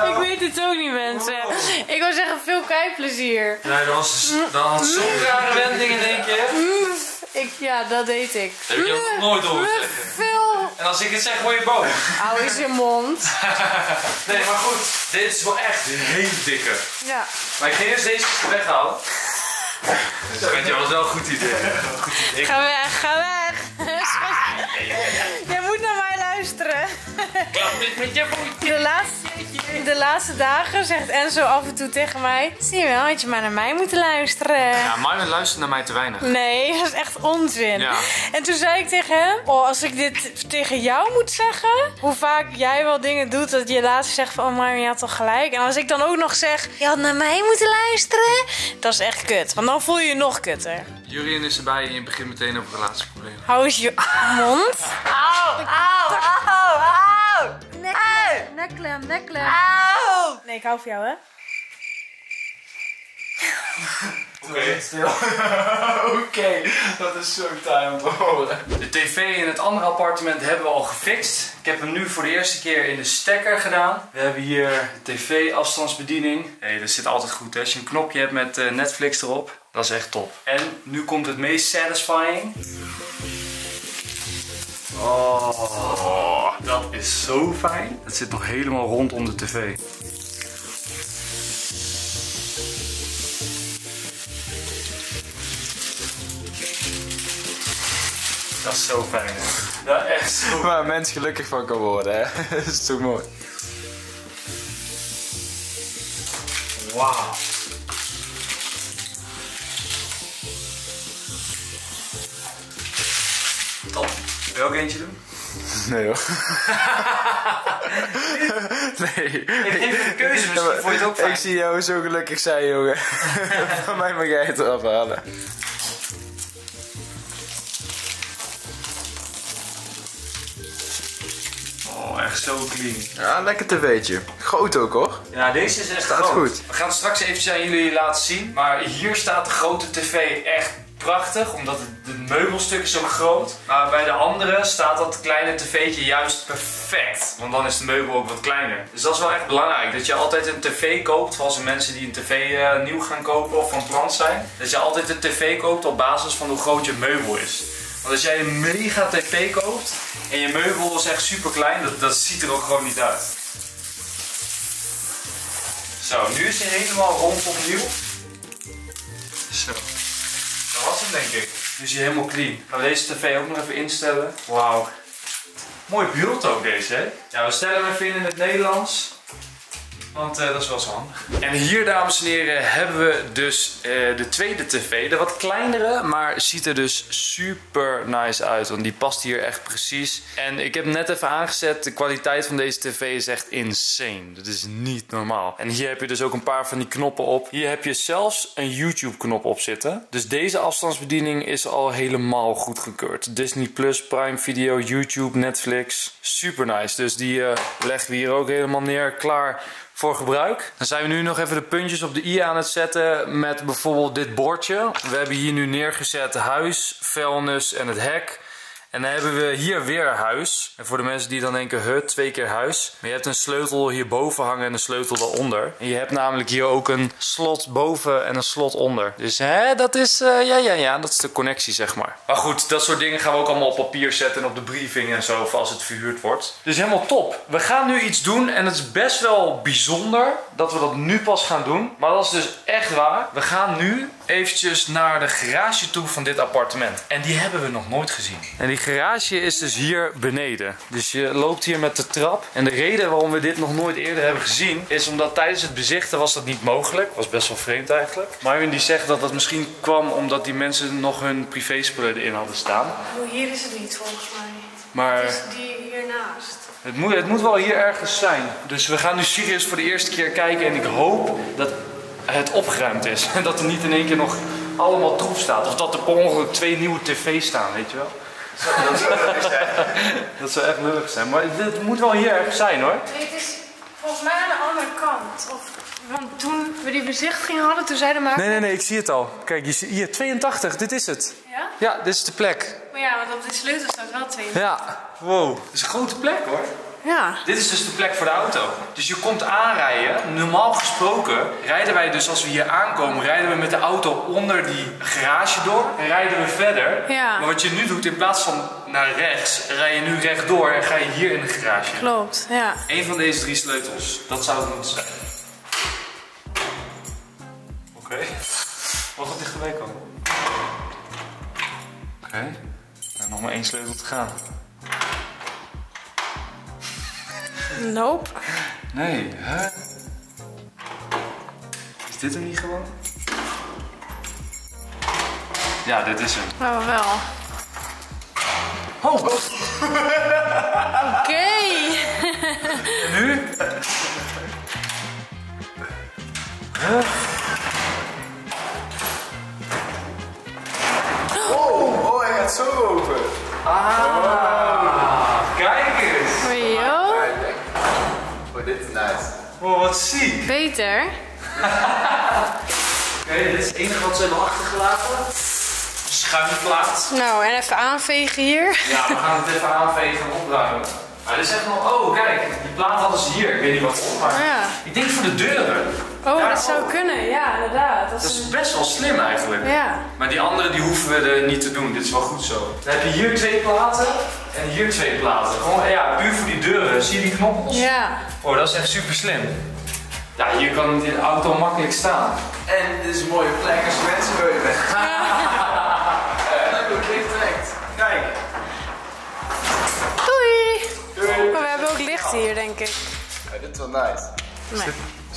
Ik weet het ook niet, mensen. Ik wou zeggen veel kijkplezier. Nee, dat was... Dat had zo'n rare wending in één keer. Ik, ja, dat deed ik. Dat heb je ook nooit horen zeggen. Veel. En als ik het zeg, word je boos. Hou eens je mond. Nee, maar goed. Dit is wel echt een hele dikke. Ja. Maar ik ga eerst deze weghalen. Dat weet je wel, een. Goed idee. Ga weg, ga weg. Jij moet naar mij luisteren. klap met je voetje. De laatste, de laatste dagen zegt Enzo af en toe tegen mij... Zie je wel, had je maar naar mij moeten luisteren. Ja, Marvin luistert naar mij te weinig. Nee, dat is echt onzin. Ja. En toen zei ik tegen hem... Oh, als ik dit tegen jou moet zeggen... Hoe vaak jij wel dingen doet dat je later zegt van... Oh, maar je had toch gelijk. En als ik dan ook nog zeg... Je had naar mij moeten luisteren. Dat is echt kut. Want dan voel je je nog kutter. Jurien is erbij en je begint meteen over relatieproblemen. Hou eens je mond. Auw, auw, auw, auw. Nekklem, nekklem, nekklem. Auw. Nee, ik hou van jou, hè? Oké. Oké, dat is zo taai om te horen. De tv in het andere appartement hebben we al gefixt. Ik heb hem nu voor de eerste keer in de stekker gedaan. We hebben hier de tv-afstandsbediening. Hey, dat zit altijd goed hè. Als je een knopje hebt met eh, Netflix erop, dat is echt top. En nu komt het meest satisfying. Oh, dat is zo fijn. Het zit nog helemaal rondom de tv. Dat is zo fijn. hè. Ja, echt zo Waar een mens gelukkig van kan worden, hè. dat is toch mooi. Wauw. Wil ook eentje doen? Nee hoor. nee. Ik geef de keuze, misschien vond je het ook fijn. Ik zie jou zo gelukkig zijn, jongen. Van mij mag jij het eraf halen. Oh, echt zo clean. Ja, lekker tv'tje. Groot ook hoor. Ja, deze is echt Staat groot. goed. We gaan het straks eventjes aan jullie laten zien. Maar hier staat de grote tv echt prachtig, omdat het, meubelstuk is zo groot. Maar bij de andere staat dat kleine tv'tje juist perfect. Want dan is de meubel ook wat kleiner. Dus dat is wel echt belangrijk. Dat je altijd een tv koopt, voor als mensen die een tv eh, nieuw gaan kopen of van plan zijn. Dat je altijd een tv koopt op basis van hoe groot je meubel is. Want als jij een mega tv koopt en je meubel is echt super klein, dat, dat ziet er ook gewoon niet uit. Zo, nu is hij helemaal rond opnieuw. Zo. Dat was hem denk ik. Nu is hij helemaal clean. Gaan we deze tv ook nog even instellen. Wauw. Mooi beeld ook deze, hè? Ja, we stellen hem even in in het Nederlands. Want eh, dat is wel zo handig. En hier, dames en heren, hebben we dus eh, de tweede tv. De wat kleinere, maar ziet er dus super nice uit. Want die past hier echt precies. En ik heb net even aangezet. De kwaliteit van deze tv is echt insane. Dat is niet normaal. En hier heb je dus ook een paar van die knoppen op. Hier heb je zelfs een YouTube knop op zitten. Dus deze afstandsbediening is al helemaal goedgekeurd. Disney Plus, Prime Video, YouTube, Netflix. Super nice. Dus die eh, leggen we hier ook helemaal neer. Klaar voor gebruik. Dan zijn we nu nog even de puntjes op de i aan het zetten met bijvoorbeeld dit bordje. We hebben hier nu neergezet huis, vuilnis en het hek. En dan hebben we hier weer huis. En voor de mensen die dan denken, huh, twee keer huis. Maar je hebt een sleutel hierboven hangen en een sleutel daaronder. En je hebt namelijk hier ook een slot boven en een slot onder. Dus hè, dat is, eh, ja, ja, ja, dat is de connectie, zeg maar. Maar goed, dat soort dingen gaan we ook allemaal op papier zetten en op de briefing en zo, als het verhuurd wordt. Dus helemaal top. We gaan nu iets doen en het is best wel bijzonder dat we dat nu pas gaan doen. Maar dat is dus echt waar. We gaan nu eventjes naar de garage toe van dit appartement. En die hebben we nog nooit gezien. En die garage is dus hier beneden. Dus je loopt hier met de trap. En de reden waarom we dit nog nooit eerder hebben gezien... is omdat tijdens het bezichten was dat niet mogelijk. Was best wel vreemd eigenlijk. Marvin die zegt dat dat misschien kwam omdat die mensen nog hun privéspullen erin hadden staan. Oh, hier is het niet volgens mij. Maar... Het is die hiernaast. Het moet, het moet wel hier ergens zijn. Dus we gaan nu serieus voor de eerste keer kijken. En ik hoop dat het opgeruimd is. En dat er niet in één keer nog allemaal troep staat. Of dat er per ongeluk twee nieuwe tv's staan, weet je wel. Dat zou leuk zijn. Dat zou echt lullig zijn. Maar het moet wel hier ergens zijn hoor. Nee, het is volgens mij aan de andere kant. Of, want toen we die bezichtiging hadden, toen zeiden maar... Nee, nee, nee, ik zie het al. Kijk, je ziet- hier 82, dit is het. Ja? Ja, dit is de plek. Maar ja, want op de sleutel staat wel twee. Ja, wow. Het is een grote plek hoor. Ja. Dit is dus de plek voor de auto. Dus je komt aanrijden. Normaal gesproken rijden wij dus als we hier aankomen, rijden we met de auto onder die garage door en rijden we verder. Ja. Maar wat je nu doet, in plaats van naar rechts, rij je nu rechtdoor en ga je hier in de garage. Klopt, ja. Eén van deze drie sleutels. Dat zou het moeten zijn. Oké. Mag wat dichterbij komen? Oké. Nog maar één sleutel te gaan. Nope. Nee, hè? Is dit hem niet gewoon? Ja, dit is hem. Oh, wel. Oh, Oké. en nu? Huh? Oh, oh, hij gaat zo open. Ah, kijk eens. Yo. Oh, dit is nice. Oh, wat ziek. Beter. Oké, dit is het enige wat ze hebben achtergelaten. Schuimplaat. Nou, en even aanvegen hier. Ja, we gaan het even aanvegen en opruimen. Maar dit is echt nog... Oh, kijk. Die plaat hadden ze hier. Ik weet niet wat maar... Ja. Ik denk voor de deuren. Oh, Ja, dat zou oh. kunnen. Ja, inderdaad. Dat Dat is... best wel slim eigenlijk. Ja. Maar die andere die hoeven we er niet te doen. Dit is wel goed zo. Dan heb je hier twee platen en hier twee platen. Gewoon, ja, puur voor die deuren. Zie je die knoppels? Ja. Oh, dat is echt super slim. Ja, hier kan de auto makkelijk staan. En dit is een mooie plek als mensen willen. En ook licht trekt. Kijk. Doei. Doei. Maar we hebben ook licht hier, denk ik. Ja, dit is wel nice. Nee.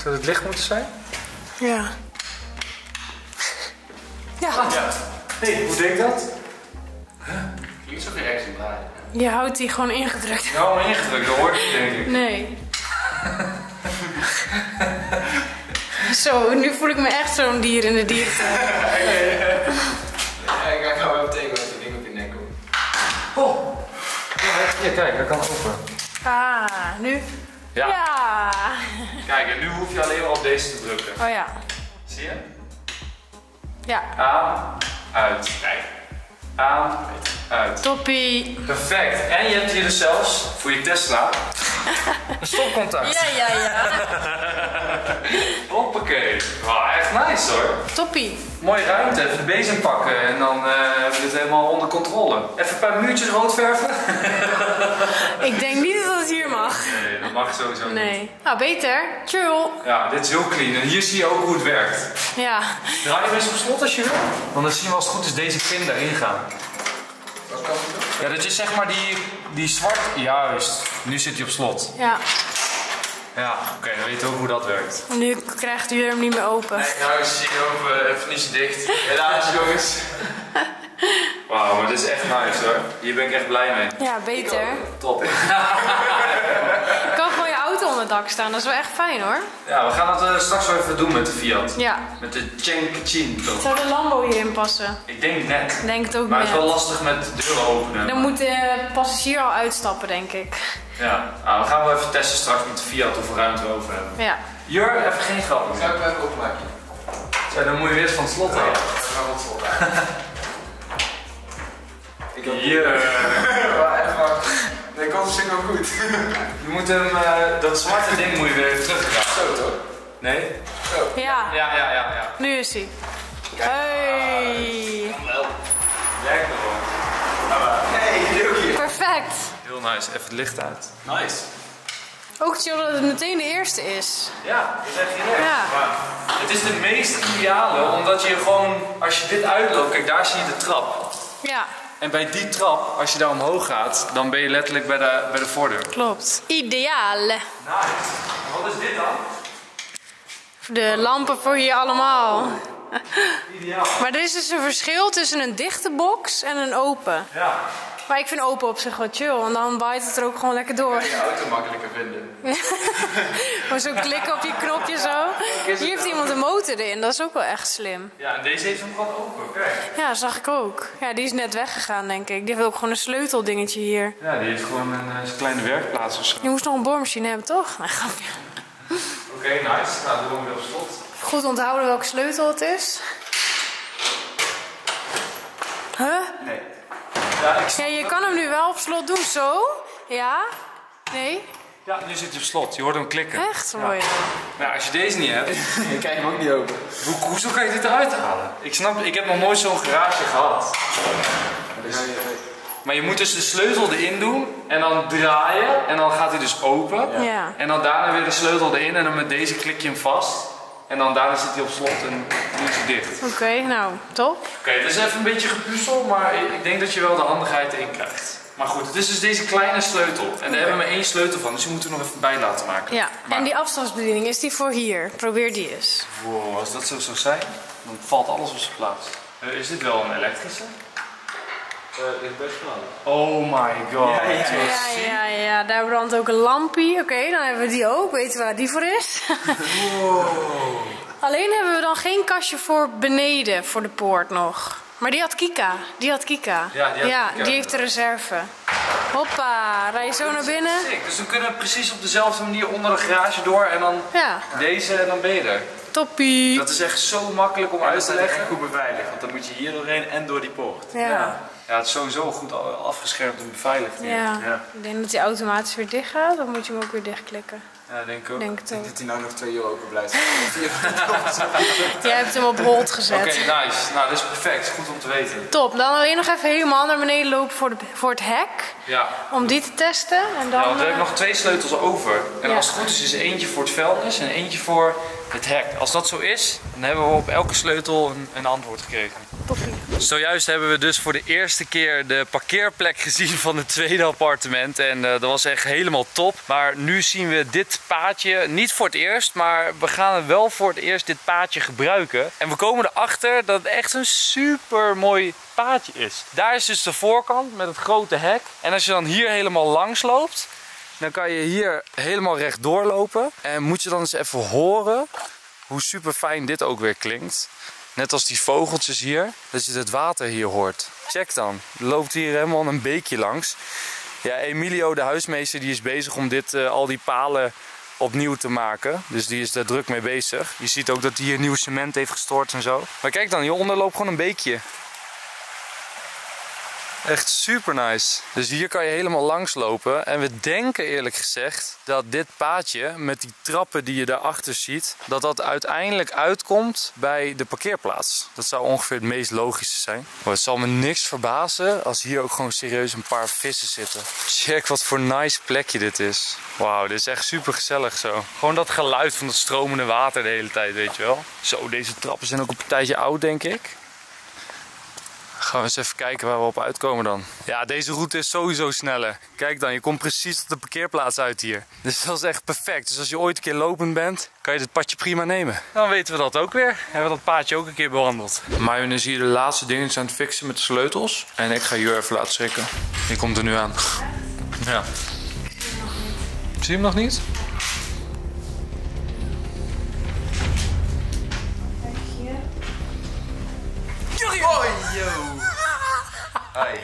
Zou het licht moeten zijn? Ja. Ja. Ja. Nee, hoe deed ik dat? Klinkt zo reactie draaien. Je houdt die gewoon ingedrukt. Nou, maar ingedrukt, dat hoort niet denk ik. Nee. Zo, nu voel ik me echt zo'n dier in de dierentuin. Ja, ik ga gewoon meteen met dat ding op je nek op. Oh. Ja, hier, kijk, dat kan open. Ah, nu? Ja. Ja. Kijk, en nu hoef je alleen maar op deze te drukken. Oh ja. Zie je? Ja. Aan, uit. Kijk. Aan, uit. Toppie. Perfect. En je hebt hier dus zelfs voor je Tesla een stopcontact. Ja, ja, ja. Hoppakee. Wauw, echt nice hoor. Toppie. Mooie ruimte. Even de bezem pakken en dan eh, hebben we dit helemaal onder controle. Even een paar muurtjes rood verven. Ik denk niet dat het hier mag. Nee, dat mag sowieso niet. Nee. Nou, beter. Chill. Ja, dit is heel clean. En hier zie je ook hoe het werkt. Ja. Draai je eens op slot als je wil. Want dan zien we als het goed is deze pin erin gaan. Wat kan ik doen? Ja, dat is zeg maar die, die zwart... Juist. Nu zit hij op slot. Ja. Ja, oké. dan weet je ook hoe dat werkt. Nu krijgt u hem niet meer open. Nee, nou is hij open, even niet zo dicht. Helaas jongens. Wauw, maar dit is echt nice hoor. Hier ben ik echt blij mee. Ja, beter. Top. Je kan gewoon je auto onder het dak staan. Dat is wel echt fijn hoor. Ja, we gaan het eh, straks wel even doen met de Fiat. Ja. Met de toch? Zou de Lambo hierin passen? Ik denk net. Denk het ook Maar het is wel lastig met de deuren openen. Dan moet de passagier al uitstappen, denk ik. Ja, nou, we gaan wel even testen straks met de Fiat hoeveel ruimte we over hebben. Ja. Jur, even geen Zou meer. ik hem even opmaken? Ja, dan moet je eerst van het slot Ja, halen. dat gaat wel slot Ik heb Jur. Echt waar. Nee, komt op zich wel goed. Je moet hem, eh, dat zwarte ding moet je weer terugdraaien. Zo toch? Nee? Ja. Ja, ja, ja, ja. Nu is hij. Hey. Werkt nog wel. Ook hier. Perfect. Heel nice. Even het licht uit. Nice. Ook chill dat het meteen de eerste is. Ja, dat is echt direct. Ja. Maar het is de meest ideale, omdat je gewoon, als je dit uitloopt, kijk daar zie je de trap. Ja, En bij die trap, als je daar omhoog gaat, dan ben je letterlijk bij de, bij de voordeur. klopt. Ideaal. Nice. Wat is dit dan? De lampen voor hier allemaal. Ideaal. Maar er is dus een verschil tussen een dichte box en een open. Ja. Maar ik vind open op zich wel chill, want dan waait het er ook gewoon lekker door. Je auto makkelijker vinden. Gewoon zo klikken op je knopje zo. Hier heeft iemand een motor in, dat is ook wel echt slim. Ja, en deze heeft hem gewoon open. Kijk. Ja, zag ik ook. Ja, die is net weggegaan, denk ik. Die heeft ook gewoon een sleuteldingetje hier. Ja, die heeft gewoon een eh, kleine werkplaats of zo. Je moest nog een boormachine hebben, toch? Nee, grapje. Oké, nice. Nou, doen we weer op slot. Goed onthouden welke sleutel het is. Huh? Nee. Ja, ik Ja, snap je kan hem nu wel op slot doen, zo. Ja? Nee? Ja, nu zit hij op slot. Je hoort hem klikken. Echt? Mooi. Nou, als je deze niet hebt, Je krijgt hem ook niet open. hoe, hoezo kan je dit eruit halen? Ik snap, ik heb nog nooit zo'n garage gehad. Maar je moet dus de sleutel erin doen en dan draaien en dan gaat hij dus open. Ja. En dan daarna weer de sleutel erin en dan met deze klik je hem vast. En dan daarna zit hij op slot en nu is hij dicht. Oké, nou, top. Oké, het is even een beetje gepuzzel, maar ik ik denk dat je wel de handigheid erin krijgt. Maar goed, het is dus deze kleine sleutel. En daar hebben we maar één sleutel van, dus die moeten we nog even bij laten maken. Ja, Maar- en die afstandsbediening, is die voor hier? Probeer die eens. Wow, als dat zo zou zijn, dan valt alles op zijn plaats. Eh, is dit wel een elektrische? Dit is best wel. Oh my god. Ja, ja, ja. Ja, ja, ja, daar brandt ook een lampje. Oké, dan hebben we die ook. Weten we waar die voor is? Alleen hebben we dan geen kastje voor beneden, voor de poort nog. Maar die had Kika. Die had Kika. Ja, die had Kika. die heeft de reserve. Hoppa, rij je zo naar binnen. Sick, dus dan kunnen we precies op dezelfde manier onder de garage door en dan Ja, deze en dan ben je er. toppie. Dat is echt zo makkelijk om uit dat te is echt leggen. goed beveiligd, want dan moet je hier doorheen en door die poort. Ja. Ja, het is sowieso goed afgeschermd en beveiligd. Ja. Ja. ik denk dat hij automatisch weer dicht gaat. Dan moet je hem ook weer dichtklikken. Ja, denk ik ook. Denk het ook. Dat hij nou nog twee uur open blijft. Jij hebt hem op hold gezet. Oké, nice. Nou, dit is perfect. Goed om te weten. Top. Dan alleen nog even helemaal naar beneden lopen voor, de, voor het hek. Ja. Om die te testen. En dan, Ja, want we eh, hebben nog twee sleutels over. En Ja. als het goed is, is eentje voor het vuilnis en eentje voor het hek. Als dat zo is, dan hebben we op elke sleutel een, een antwoord gekregen. toppie. Zojuist hebben we dus voor de eerste keer de parkeerplek gezien van het tweede appartement. En eh, dat was echt helemaal top. Maar nu zien we dit paadje niet voor het eerst, maar we gaan wel voor het eerst dit paadje gebruiken. En we komen erachter dat het echt een super mooi paadje is. Daar is dus de voorkant met het grote hek. En als je dan hier helemaal langs loopt, dan kan je hier helemaal rechtdoor lopen. En moet je dan eens even horen hoe super fijn dit ook weer klinkt. Net als die vogeltjes hier, dat je het water hier hoort. Check dan, er loopt hier helemaal een beekje langs. Ja, Emilio, de huismeester, die is bezig om dit, eh, al die palen opnieuw te maken. Dus die is daar druk mee bezig. Je ziet ook dat hij hier nieuw cement heeft gestort en zo. Maar kijk dan, hieronder loopt gewoon een beekje. Echt super nice. Dus hier kan je helemaal langs lopen. En we denken eerlijk gezegd dat dit paadje met die trappen die je daarachter ziet, dat dat uiteindelijk uitkomt bij de parkeerplaats. Dat zou ongeveer het meest logische zijn. Maar het zal me niks verbazen als hier ook gewoon serieus een paar vissen zitten. Check wat voor nice plekje dit is. Wauw, dit is echt super gezellig zo. Gewoon dat geluid van het stromende water de hele tijd, weet je wel. Zo, deze trappen zijn ook een partijtje oud, denk ik. Gaan we eens even kijken waar we op uitkomen dan. Ja, deze route is sowieso sneller. Kijk dan, je komt precies op de parkeerplaats uit hier. Dus dat is echt perfect. Dus als je ooit een keer lopend bent, kan je dit padje prima nemen. Dan weten we dat ook weer. Hebben we dat paadje ook een keer bewandeld. Marjon is hier de laatste dingen aan het fixen met de sleutels. En ik ga Jur even laten schrikken. Die komt er nu aan. Ja. Zie je hem nog niet? Oh, yo! Hi.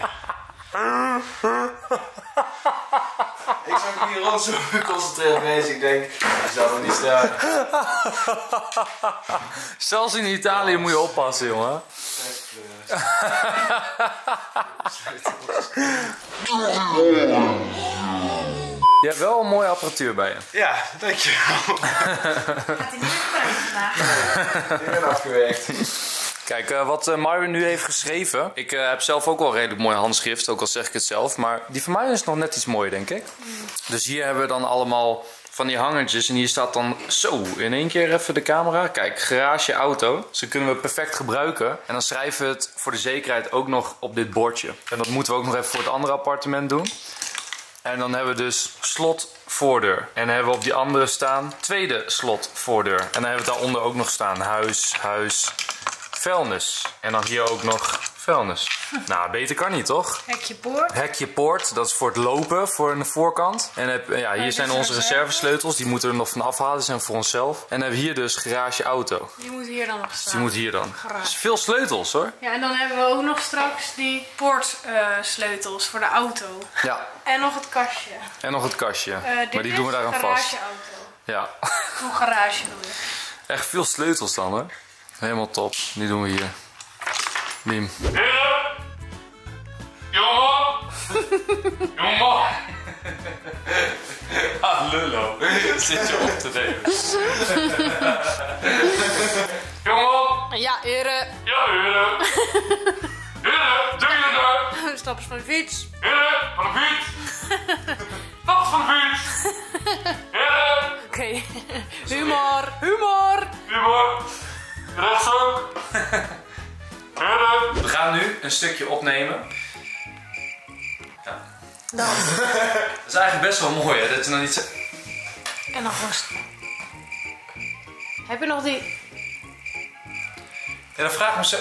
ik zag hier rond zo geconcentreerd bezig. Ik denk, hij zou nog niet staan. Zelfs in Italië moet je oppassen, jongen. Je hebt wel een mooie apparatuur bij je. Ja, dankjewel. Gaat hij niet gebruiken vandaag? Ik ben afgewerkt. Kijk, eh, wat eh, Marvin nu heeft geschreven. Ik eh, heb zelf ook wel redelijk mooi handschrift, ook al zeg ik het zelf. Maar die van mij is nog net iets mooier, denk ik. Dus hier hebben we dan allemaal van die hangertjes. En hier staat dan zo, in één keer even de camera. Kijk, garage auto. Dus dat kunnen we perfect gebruiken. En dan schrijven we het voor de zekerheid ook nog op dit bordje. En dat moeten we ook nog even voor het andere appartement doen. En dan hebben we dus slot voordeur. En dan hebben we op die andere staan tweede slot voordeur. En dan hebben we daaronder ook nog staan huis, huis, vuilnis. En dan hier ook nog vuilnis. Nou, beter kan niet, toch? Hekje poort. Hekje poort, dat is voor het lopen, voor de voorkant. En heb, ja, hier zijn onze reserve. reservesleutels, die moeten we er nog van afhalen, die zijn voor onszelf. En dan hebben we hier dus garage auto. Die moet hier dan nog Dus staan. die moet hier dan. Garage. Dus veel sleutels hoor. Ja, en dan hebben we ook nog straks die poortsleutels voor de auto. Ja, En nog het kastje. en nog het kastje. Eh, maar die doen we daar aan vast. garageauto. Ja, Hoe garage doe ik. echt veel sleutels dan hoor. Helemaal top. Die doen we hier. Liem. Heren! Jongen! Jongen! Ah, lullo. Zit je op te nemen. Jongen! Ja, heren. Ja, heren! Heren, doe je daar? Stappers van de fiets. Heren, van de fiets! Stap van de fiets! Heren! Oké. Humor. Humor. Humor! We gaan nu een stukje opnemen. Ja. Dan. Dat is eigenlijk best wel mooi, hè? Dat je dan niet zo... En dan gewoon... st- Heb je nog die... Ja, dan vraag ik me zo...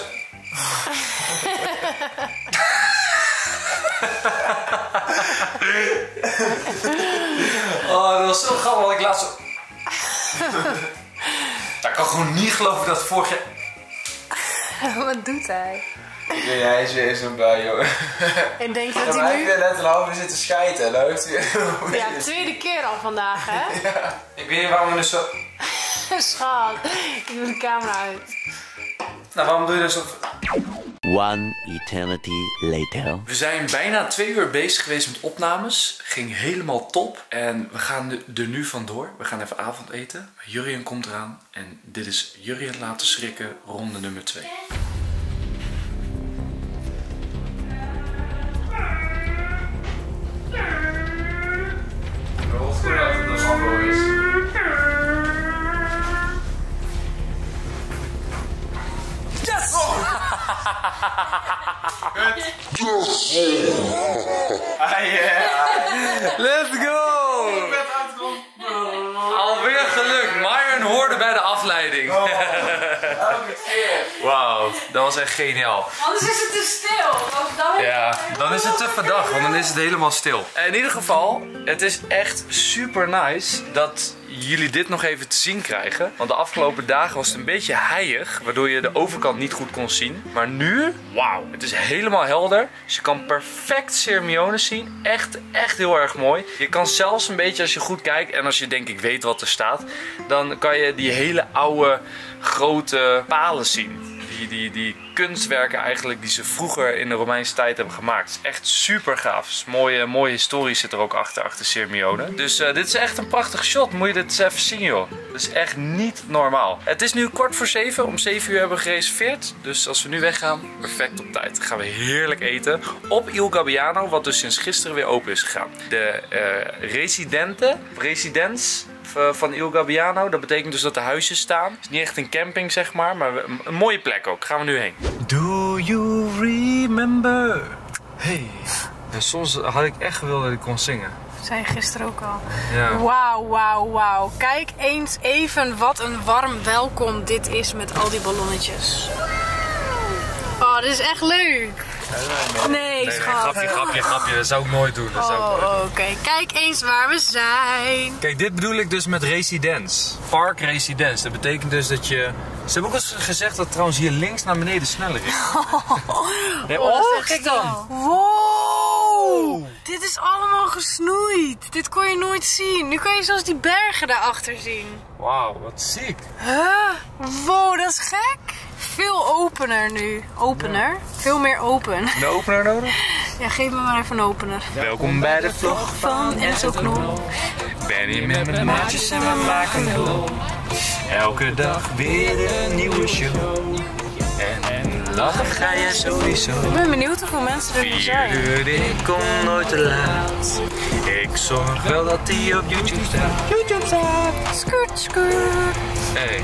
oh, dat was zo grappig, want ik laat zo... Ja, ik kan gewoon niet geloven dat vorig jaar... Wat doet hij? Ja, hij is weer in zo'n bui, joh. En denk Ja, dat maar hij hij nu... heeft net een half uur zitten schijten. Hij... Ja, tweede keer al vandaag, hè? Ik weet niet waarom we dus zo... Schat, ik doe de camera uit. Nou, waarom doe je dat zo... One eternity later. We zijn bijna twee uur bezig geweest met opnames. Ging helemaal top. En we gaan er- nu vandoor. We gaan even avondeten. Jurien komt eraan. En dit is Jurien laten schrikken, ronde nummer 2. Wat Let's go! Alweer gelukt. Myron hoorde bij de afleiding. Wauw, dat was echt geniaal. Anders is het te stil. Dan, Ja, dan is het te verdacht, want dan is het helemaal stil. In ieder geval, het is echt super nice dat jullie dit nog even te zien krijgen. Want de afgelopen dagen was het een beetje heilig, waardoor je de overkant niet goed kon zien. Maar nu, wauw, het is helemaal helder. Dus je kan perfect Sirmione zien. Echt, echt heel erg mooi. Je kan zelfs een beetje, als je goed kijkt en als je denk ik weet wat er staat, dan kan je die hele oude grote palen zien die, die, die kunstwerken eigenlijk die ze vroeger in de Romeinse tijd hebben gemaakt. Het is echt super gaaf. Mooie, mooie historie zit er ook achter, achter Sirmione. Dus eh, dit is echt een prachtig shot. Moet je dit eens even zien joh. Dat is echt niet normaal. Het is nu kwart voor zeven. Om zeven uur hebben we gereserveerd. Dus als we nu weggaan, perfect op tijd. Dan gaan we heerlijk eten op Il Gabbiano, wat dus sinds gisteren weer open is gegaan. De eh residente, residence eh, van Il Gabbiano. Dat betekent dus dat de huisjes staan. Het is niet echt een camping, zeg maar, maar een, mooie plek ook. Gaan we nu heen. Do you remember? Hey. soms had ik echt gewild dat ik kon zingen. Zei je gisteren ook al. Ja. Wauw, wauw, wauw. Kijk eens even wat een warm welkom dit is met al die ballonnetjes. Oh, dit is echt leuk. Nee, Nee, schat. grapje, grapje, grapje. Dat zou ik nooit doen. Dat. Oh, oké. Kijk eens waar we zijn. Kijk, dit bedoel ik dus met residence. Park residence. Dat betekent dus dat je... Ze hebben ook eens gezegd dat trouwens hier links naar beneden sneller is. Nee, oh, is echt kijk dan. Wow! Dit is allemaal gesnoeid. Dit kon je nooit zien. Nu kan je zelfs die bergen daarachter zien. Wauw, wat ziek. Huh? Wow, dat is gek. Veel opener nu. Opener? Veel meer open. De opener nodig? Ja, geef me maar even een opener. Welkom bij de vlog Van Enzo Knol. Ben hier met mijn maatjes en we maken lol. Elke dag weer een nieuwe show. En lachen ga je sowieso. Ik ben benieuwd hoeveel mensen er nu zijn. uur, ik kom nooit te laat. Ik zorg wel dat die op YouTube staat. YouTube staat. Skirt, skirt. Hey,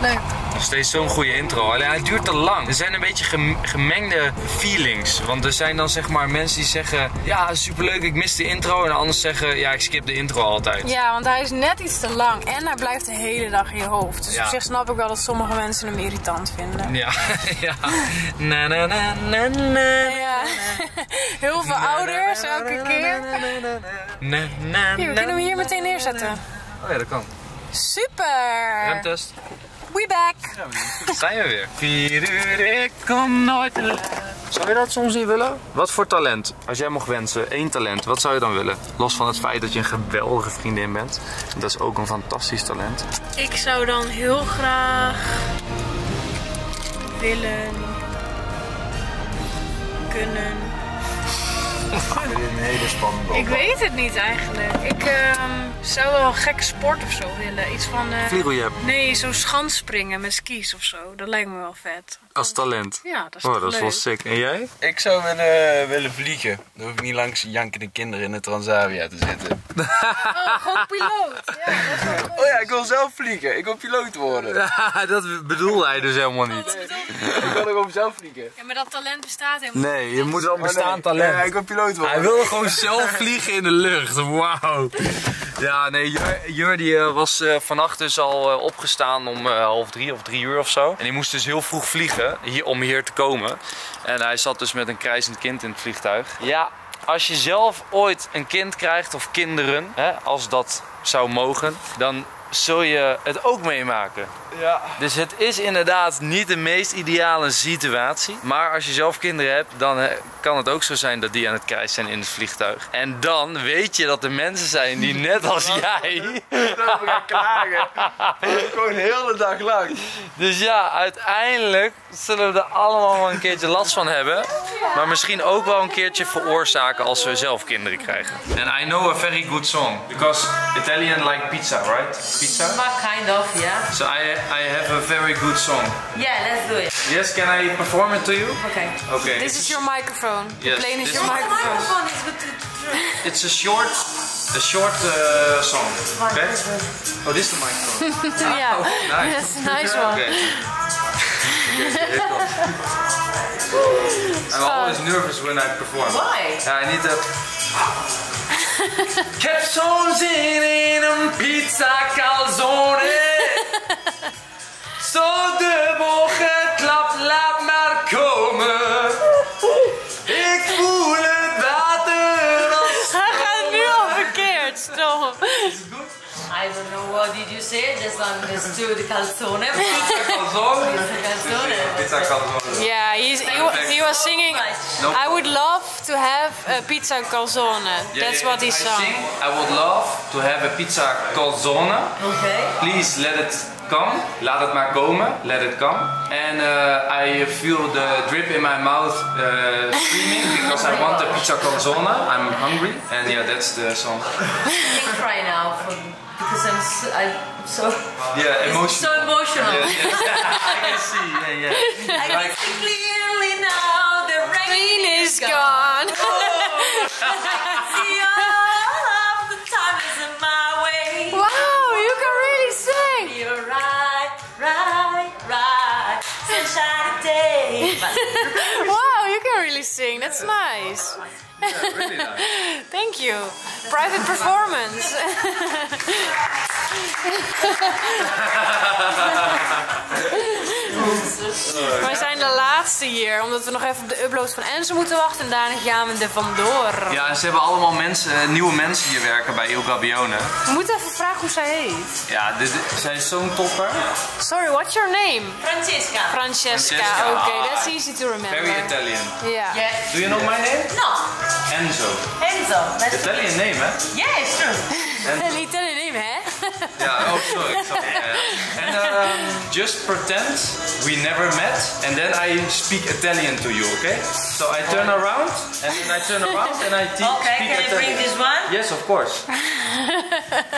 Leuk. Steeds zo'n goede intro. Alleen hij duurt te lang. Er zijn een beetje gem- gemengde feelings. Want er zijn dan zeg maar mensen die zeggen... Ja, superleuk, ik mis de intro. En anders zeggen... Ja, ik skip de intro altijd. Ja, want hij is net iets te lang en hij blijft de hele dag in je hoofd. Dus Ja. op zich snap ik wel dat sommige mensen hem irritant vinden. Ja, ja. Na na na na na. Ja, heel veel ouders elke keer. Hier, we kunnen hem hier meteen neerzetten. Oh ja, dat kan. Super! Remtest. We back! Zijn we weer. Vier uur, ik kom nooit te laat. Zou je dat soms niet willen? Wat voor talent, als jij mocht wensen, één talent, wat zou je dan willen? Los van het feit dat je een geweldige vriendin bent. Dat is ook een fantastisch talent. Ik zou dan heel graag willen kunnen. Dit is een hele spannende Ik weet het niet eigenlijk. Ik ehm, zou wel een gekke sport of zo willen. Iets van. eh, Vliegeljep, Nee, zo schanspringen met skis of zo. Dat lijkt me wel vet. als talent. Ja, dat is Oh, dat is wel sick. En jij? Ik zou willen, willen vliegen. Dan hoef ik niet langs jankende kinderen in de Transavia te zitten. Oh, gewoon piloot. Ja, dat is wel leuk. Oh ja, ik wil zelf vliegen. Ik wil piloot worden. dat bedoelde hij dus helemaal niet. Ik wil er gewoon zelf vliegen. Ja, maar dat talent bestaat helemaal Nee, je moet wel Oh, nee. Ja, ik wil piloot worden. Hij wilde gewoon zelf vliegen in de lucht. Wauw. Ja, nee, Jur, Jur die eh, was eh, vannacht dus al eh, opgestaan om eh, half drie of drie uur of zo. En die moest dus heel vroeg vliegen hier, om hier te komen. En hij zat dus met een krijzend kind in het vliegtuig. Ja, als je zelf ooit een kind krijgt of kinderen, hè, als dat zou mogen, dan zul je het ook meemaken. Ja. Dus het is inderdaad niet de meest ideale situatie. Maar als je zelf kinderen hebt, dan kan het ook zo zijn dat die aan het krijgen zijn in het vliegtuig. En dan weet je dat er mensen zijn die net als jij. Dat we gaan klagen. Gewoon de hele dag lang. Dus ja, uiteindelijk zullen we er allemaal wel een keertje last van hebben. Maar misschien ook wel een keertje veroorzaken als we zelf kinderen krijgen. And I know a very good song. Because Italian like pizza, right? Pizza? What kind of, yeah? So I, I have a very good song. Yeah, let's do it. Yes, can I perform it to you? Okay. Okay. This is your microphone. The Yes, plane is this your is- The microphone. microphone is good to It's a short, a short uh, song. Okay. Oh, this is the microphone. yeah, nice. that's a nice one. Okay. Okay, here it. I'm always nervous when I perform. Why? I need to. Ik heb in een pizza calzone. Zo dubbel geklapt, laat maar komen. Ik voel het water als Hij gaat nu al verkeerd, stop. I don't know what did you say, just understood calzone. calzone. calzone. Pizza calzone. Yeah, he's, he, he was singing. No. I would love to have a pizza calzone. That's what he I sang. sing, I would love to have a pizza calzone. Okay. Please let it come. Laat het maar komen. Let it come. And uh, I feel the drip in my mouth uh, screaming because I want a pizza calzone. I'm hungry. And yeah, that's the song. I can cry now for, because I'm so, I'm so, Yeah, emotional. so emotional. Yeah, yeah. I can see. Yeah, yeah. I can see clearly now the rain, Rain is gone. really sing. That's nice. Really nice. Thank you. Private performance. Wij zijn de laatste hier, omdat we nog even op de upload van Enzo moeten wachten en daarna gaan we er vandoor. Ja, en ze hebben allemaal mensen, eh, nieuwe mensen hier werken bij Il Gabbione. We moeten even vragen hoe zij heet. Ja, dit, zij is zo'n topper. Sorry, what's your name? Francesca. Francesca. Francesca. Okay, that's easy to remember. Very Italian. Yeah. Yeah. Do you know my name? No. Enzo. Enzo. That's Italian name, hè? Yeah, it's true. Een Italian name, hè? Ja, oh sorry, sorry. Yeah. And um, just pretend we never met, and then I speak Italian to you, okay? So I turn around, and then I turn around, and I te- Okay, speak can I Italian. bring this one? Yes, of course.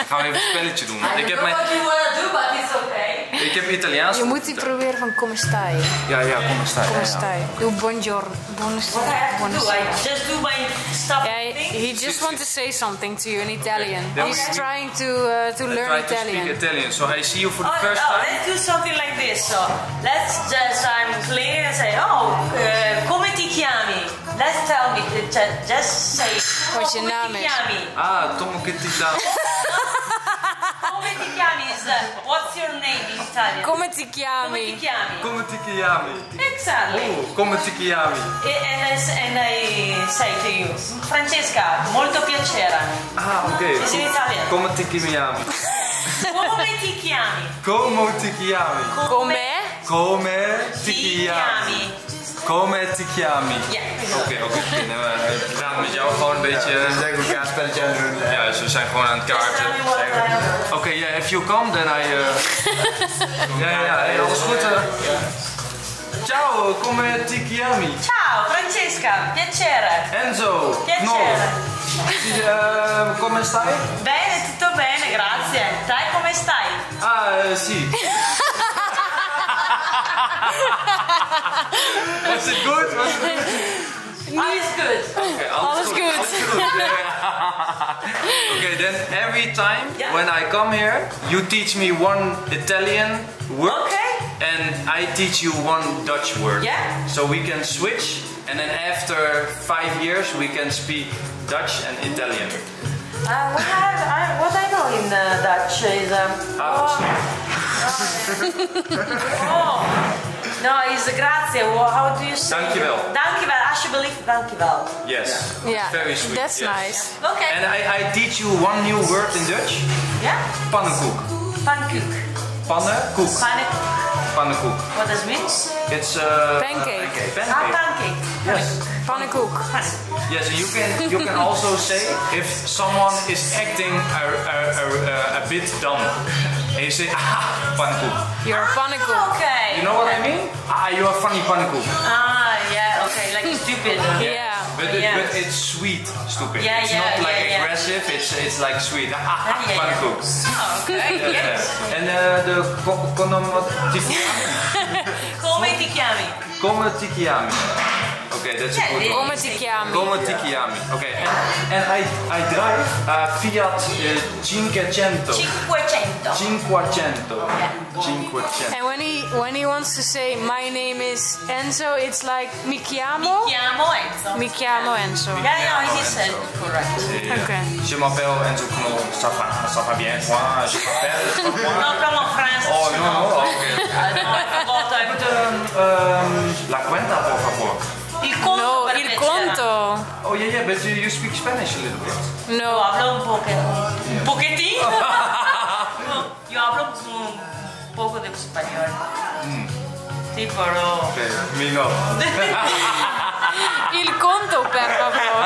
Gaan we even een spelletje doen. want I Ik don't heb, know mijn, what you wanna do, but it's okay. Ik heb Italiaans. Je moet die proberen van come stai. Ja, ja, maar staan. Come stai. Doe buongiorno. Do, I just do my stuff. Yeah, he just wants to say something to you in Italian. He's trying to uh, to learn try to speak Italian. Italian. So I see you for Oh, the first oh, time. let's do something like this. So let's just I'm clean and say, oh, uh, come ti chiami? Let's tell me. Just, just say. Wat je come naam ti is. chiami? Ah, Tom Kitita. Come ti chiami what's your name in Italian? Come ti Come ti chiami? chiami? Come ti chiami? Exactly. Oh, come ti chiami? And and I say to you, Francesca, molto piacere. Ah, oké. Is in Italian. Come ti chiami? Come ti chiami? Come ti chiami? Come? Come ti Ti chiami? Chiami. Come ti chiami? Ja. Oké, oké. En, eh, We gaan met jou gewoon een beetje... We zijn ook elkaar een spelletje aan het doen. Ja, dus we zijn gewoon aan het kaarten. Have. Oké, ja, if you come, then I... eh, Ja, ja, ja, hey, alles goed? eh? Ciao, come ti chiami? Ciao Francesca, piacere. Enzo, Piacere. eh, come stai? Bene, tutto bene, grazie. Dai, come stai? Ah, eh, sì. Was it good? Was it good? Alles good. Okay, Alles goed. okay, then every time Yeah. when I come here, you teach me one Italian word Okay. and I teach you one Dutch word. Yeah. So we can switch And then after five years, we can speak Dutch and Italian. Uh, what, I, I, what I know in uh, Dutch is. Um, Ah, oh, no, is grazie. Wha- How do you say? Dankjewel. Dankjewel, alsjeblieft, dankjewel. Yes. Yeah, Very sweet. that's yes. nice. Okay. And I, I teach you one new word in Dutch. Yeah? Pannenkoek. Pannenkoek. Pannenkoek. Pannenkoek. Pannenkoek. What does it mean? It's uh, Pancake. pancake. Ah, Pancake. pancake. Yes. Pannenkoek. Yes, you can you can also say if someone is acting a, a, a, a bit dumb, and you say ah pannenkoek. You're a pannenkoek. Okay. You know what I mean? Ah, you are funny pannenkoek. Ah, yeah, okay, like stupid. Yeah. But, it, Yeah. but it's sweet, stupid. Yeah, it's yeah, not like yeah, yeah. aggressive. It's it's like sweet. Ah, Yeah, yeah. pannenkoek. Oh, okay, Yes. En uh, de ko- konomatikiami. Come ti chiami? Komatikiami. Okay, that's a good it- one. Come ti chiami? Komatikiami. Okay, and, and I I drive uh, Fiat uh, Cinquecento. 500. Cinquecento. Cinquecento. And when he when he wants to say my name is Enzo, it's like mi chiamo. Chiamo Enzo. Mi chiamo Enzo. Yeah, yeah, he said Enzo. correct. Okay. Je m'appelle Enzo Knol. Ça va, ça va bien, toi? Je m'appelle. ça va? No, come on, France. Oh, no, no. Oh, okay. I don't know, I forgot. I put a- Um, la cuenta, yeah, but you, you speak Spanish a little bit. No. hablo un poco. Un pochettino. Io hablo un poco de español. Sí, pero. Okay, me no. Il conto, per favor.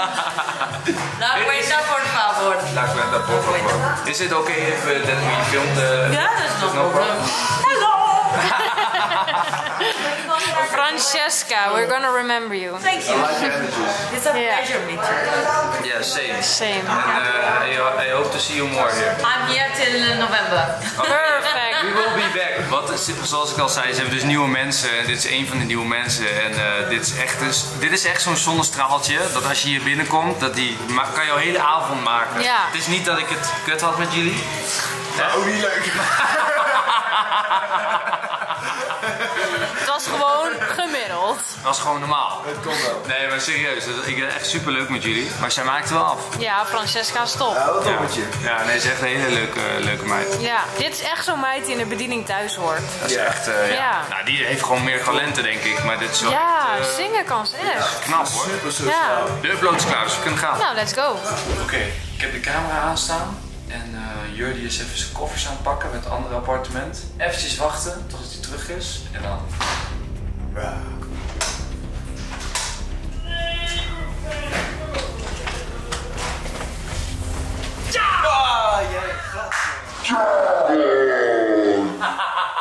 La cuenta, por favor. La cuenta, por favor. Is it okay if uh, that we film the... Yeah, there's no, No problem. Hello. Francesca, we're gonna remember you. Thank you. It's a Yeah. pleasure meeting you. Yeah, same. Same. And uh, I, I hope to see you more here. I'm here till November. Perfect. We will be back. Wat, zoals ik al zei, ze hebben dus nieuwe mensen. En dit is een van de nieuwe mensen. En eh, dit is echt, dus, dit is echt zo'n zonnestraaltje. Dat als je hier binnenkomt, dat die kan jouw hele avond maken. Ja. Het is niet dat ik het kut had met jullie. Ook niet leuk. was gewoon normaal. Het komt wel. Nee, maar serieus. Ik ben echt super leuk met jullie. Maar zij maakt het wel af. Ja, Francesca, stop. Ja, wat toppetje. ja, nee, ze is echt een hele leuke, leuke meid. Ja, dit is echt zo'n meid die in de bediening thuis hoort. Dat is Ja. echt, eh, ja. Ja. Nou, die heeft gewoon meer talenten, denk ik. Maar dit is wel Ja, echt, eh, zingen kan ze echt. knap hoor. Super zo Ja. De upload is klaar, dus we kunnen gaan. Nou, let's go. Oké, ik heb de camera aanstaan. En eh Jordi is even zijn koffers aan het pakken met het andere appartement. Eventjes wachten tot hij terug is. En dan... Ja. Ah, jij gat.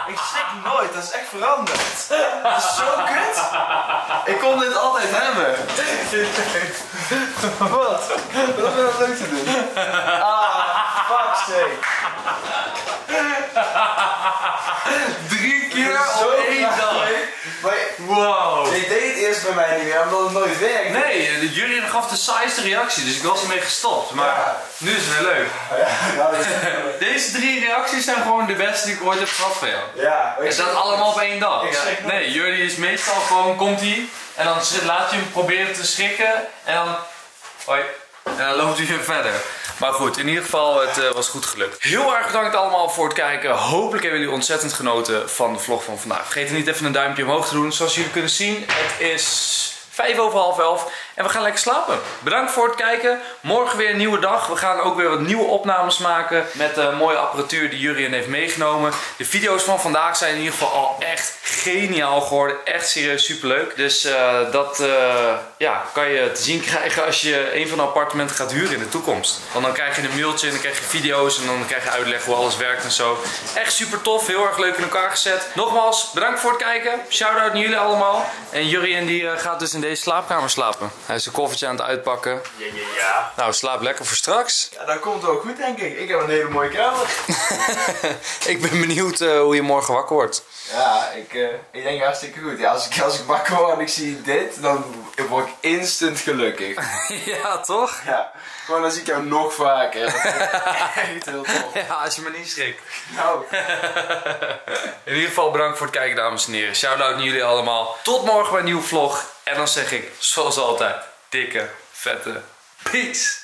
Ik schrik nooit, dat is echt veranderd. Dat is zo kut. Ik kon dit altijd hebben. Wat? Wat heb je dat leuk te doen? Ah, fuck's sake. Drie keer op één dag. Maar Wow. je deed het eerst bij mij niet meer, omdat het nooit werkt. Nee, Jullie gaf de saaiste reactie, dus ik was ermee gestopt. Maar Ja. nu is het weer leuk. Ja, nou, is- Deze drie reacties zijn gewoon de beste die ik ooit heb gehad van jou. ja, En dat allemaal op één dag. Nee, Jullie is meestal gewoon, komt hij en dan laat je hem proberen te schrikken en dan... Hoi. En dan loopt hij weer verder. Maar goed, in ieder geval, het eh, was goed gelukt. Heel erg bedankt allemaal voor het kijken. Hopelijk hebben jullie ontzettend genoten van de vlog van vandaag. Vergeet niet even een duimpje omhoog te doen. Zoals jullie kunnen zien, het is 5 over half 11 en we gaan lekker slapen. Bedankt voor het kijken. Morgen weer een nieuwe dag. We gaan ook weer wat nieuwe opnames maken met de mooie apparatuur die Jurien heeft meegenomen. De video's van vandaag zijn in ieder geval al echt geniaal geworden. Echt serieus superleuk. Dus eh, dat eh, ja, kan je te zien krijgen als je een van de appartementen gaat huren in de toekomst. Want dan krijg je een mailtje en dan krijg je video's en dan krijg je uitleg hoe alles werkt en zo. Echt super tof. Heel erg leuk in elkaar gezet. Nogmaals, bedankt voor het kijken. Shout-out naar jullie allemaal. En Jurien die eh, gaat dus in deze slaapkamer slapen. Hij is zijn koffertje aan het uitpakken. Ja, ja, ja. Nou, slaap lekker voor straks. Ja, dat komt wel goed, denk ik. Ik heb een hele mooie kamer. ik ben benieuwd eh, hoe je morgen wakker wordt. Ja, ik, eh, ik denk hartstikke goed. Ja, als, ik, als ik wakker word en ik zie dit, dan word ik instant gelukkig. ja, toch? Ja, gewoon dan zie ik jou nog vaker. Dat echt heel tof. Ja, als je me niet schrikt. Nou, In ieder geval bedankt voor het kijken, dames en heren. Shout-out naar jullie allemaal. Tot morgen bij een nieuwe vlog. En dan zeg ik, zoals altijd, dikke, vette peace.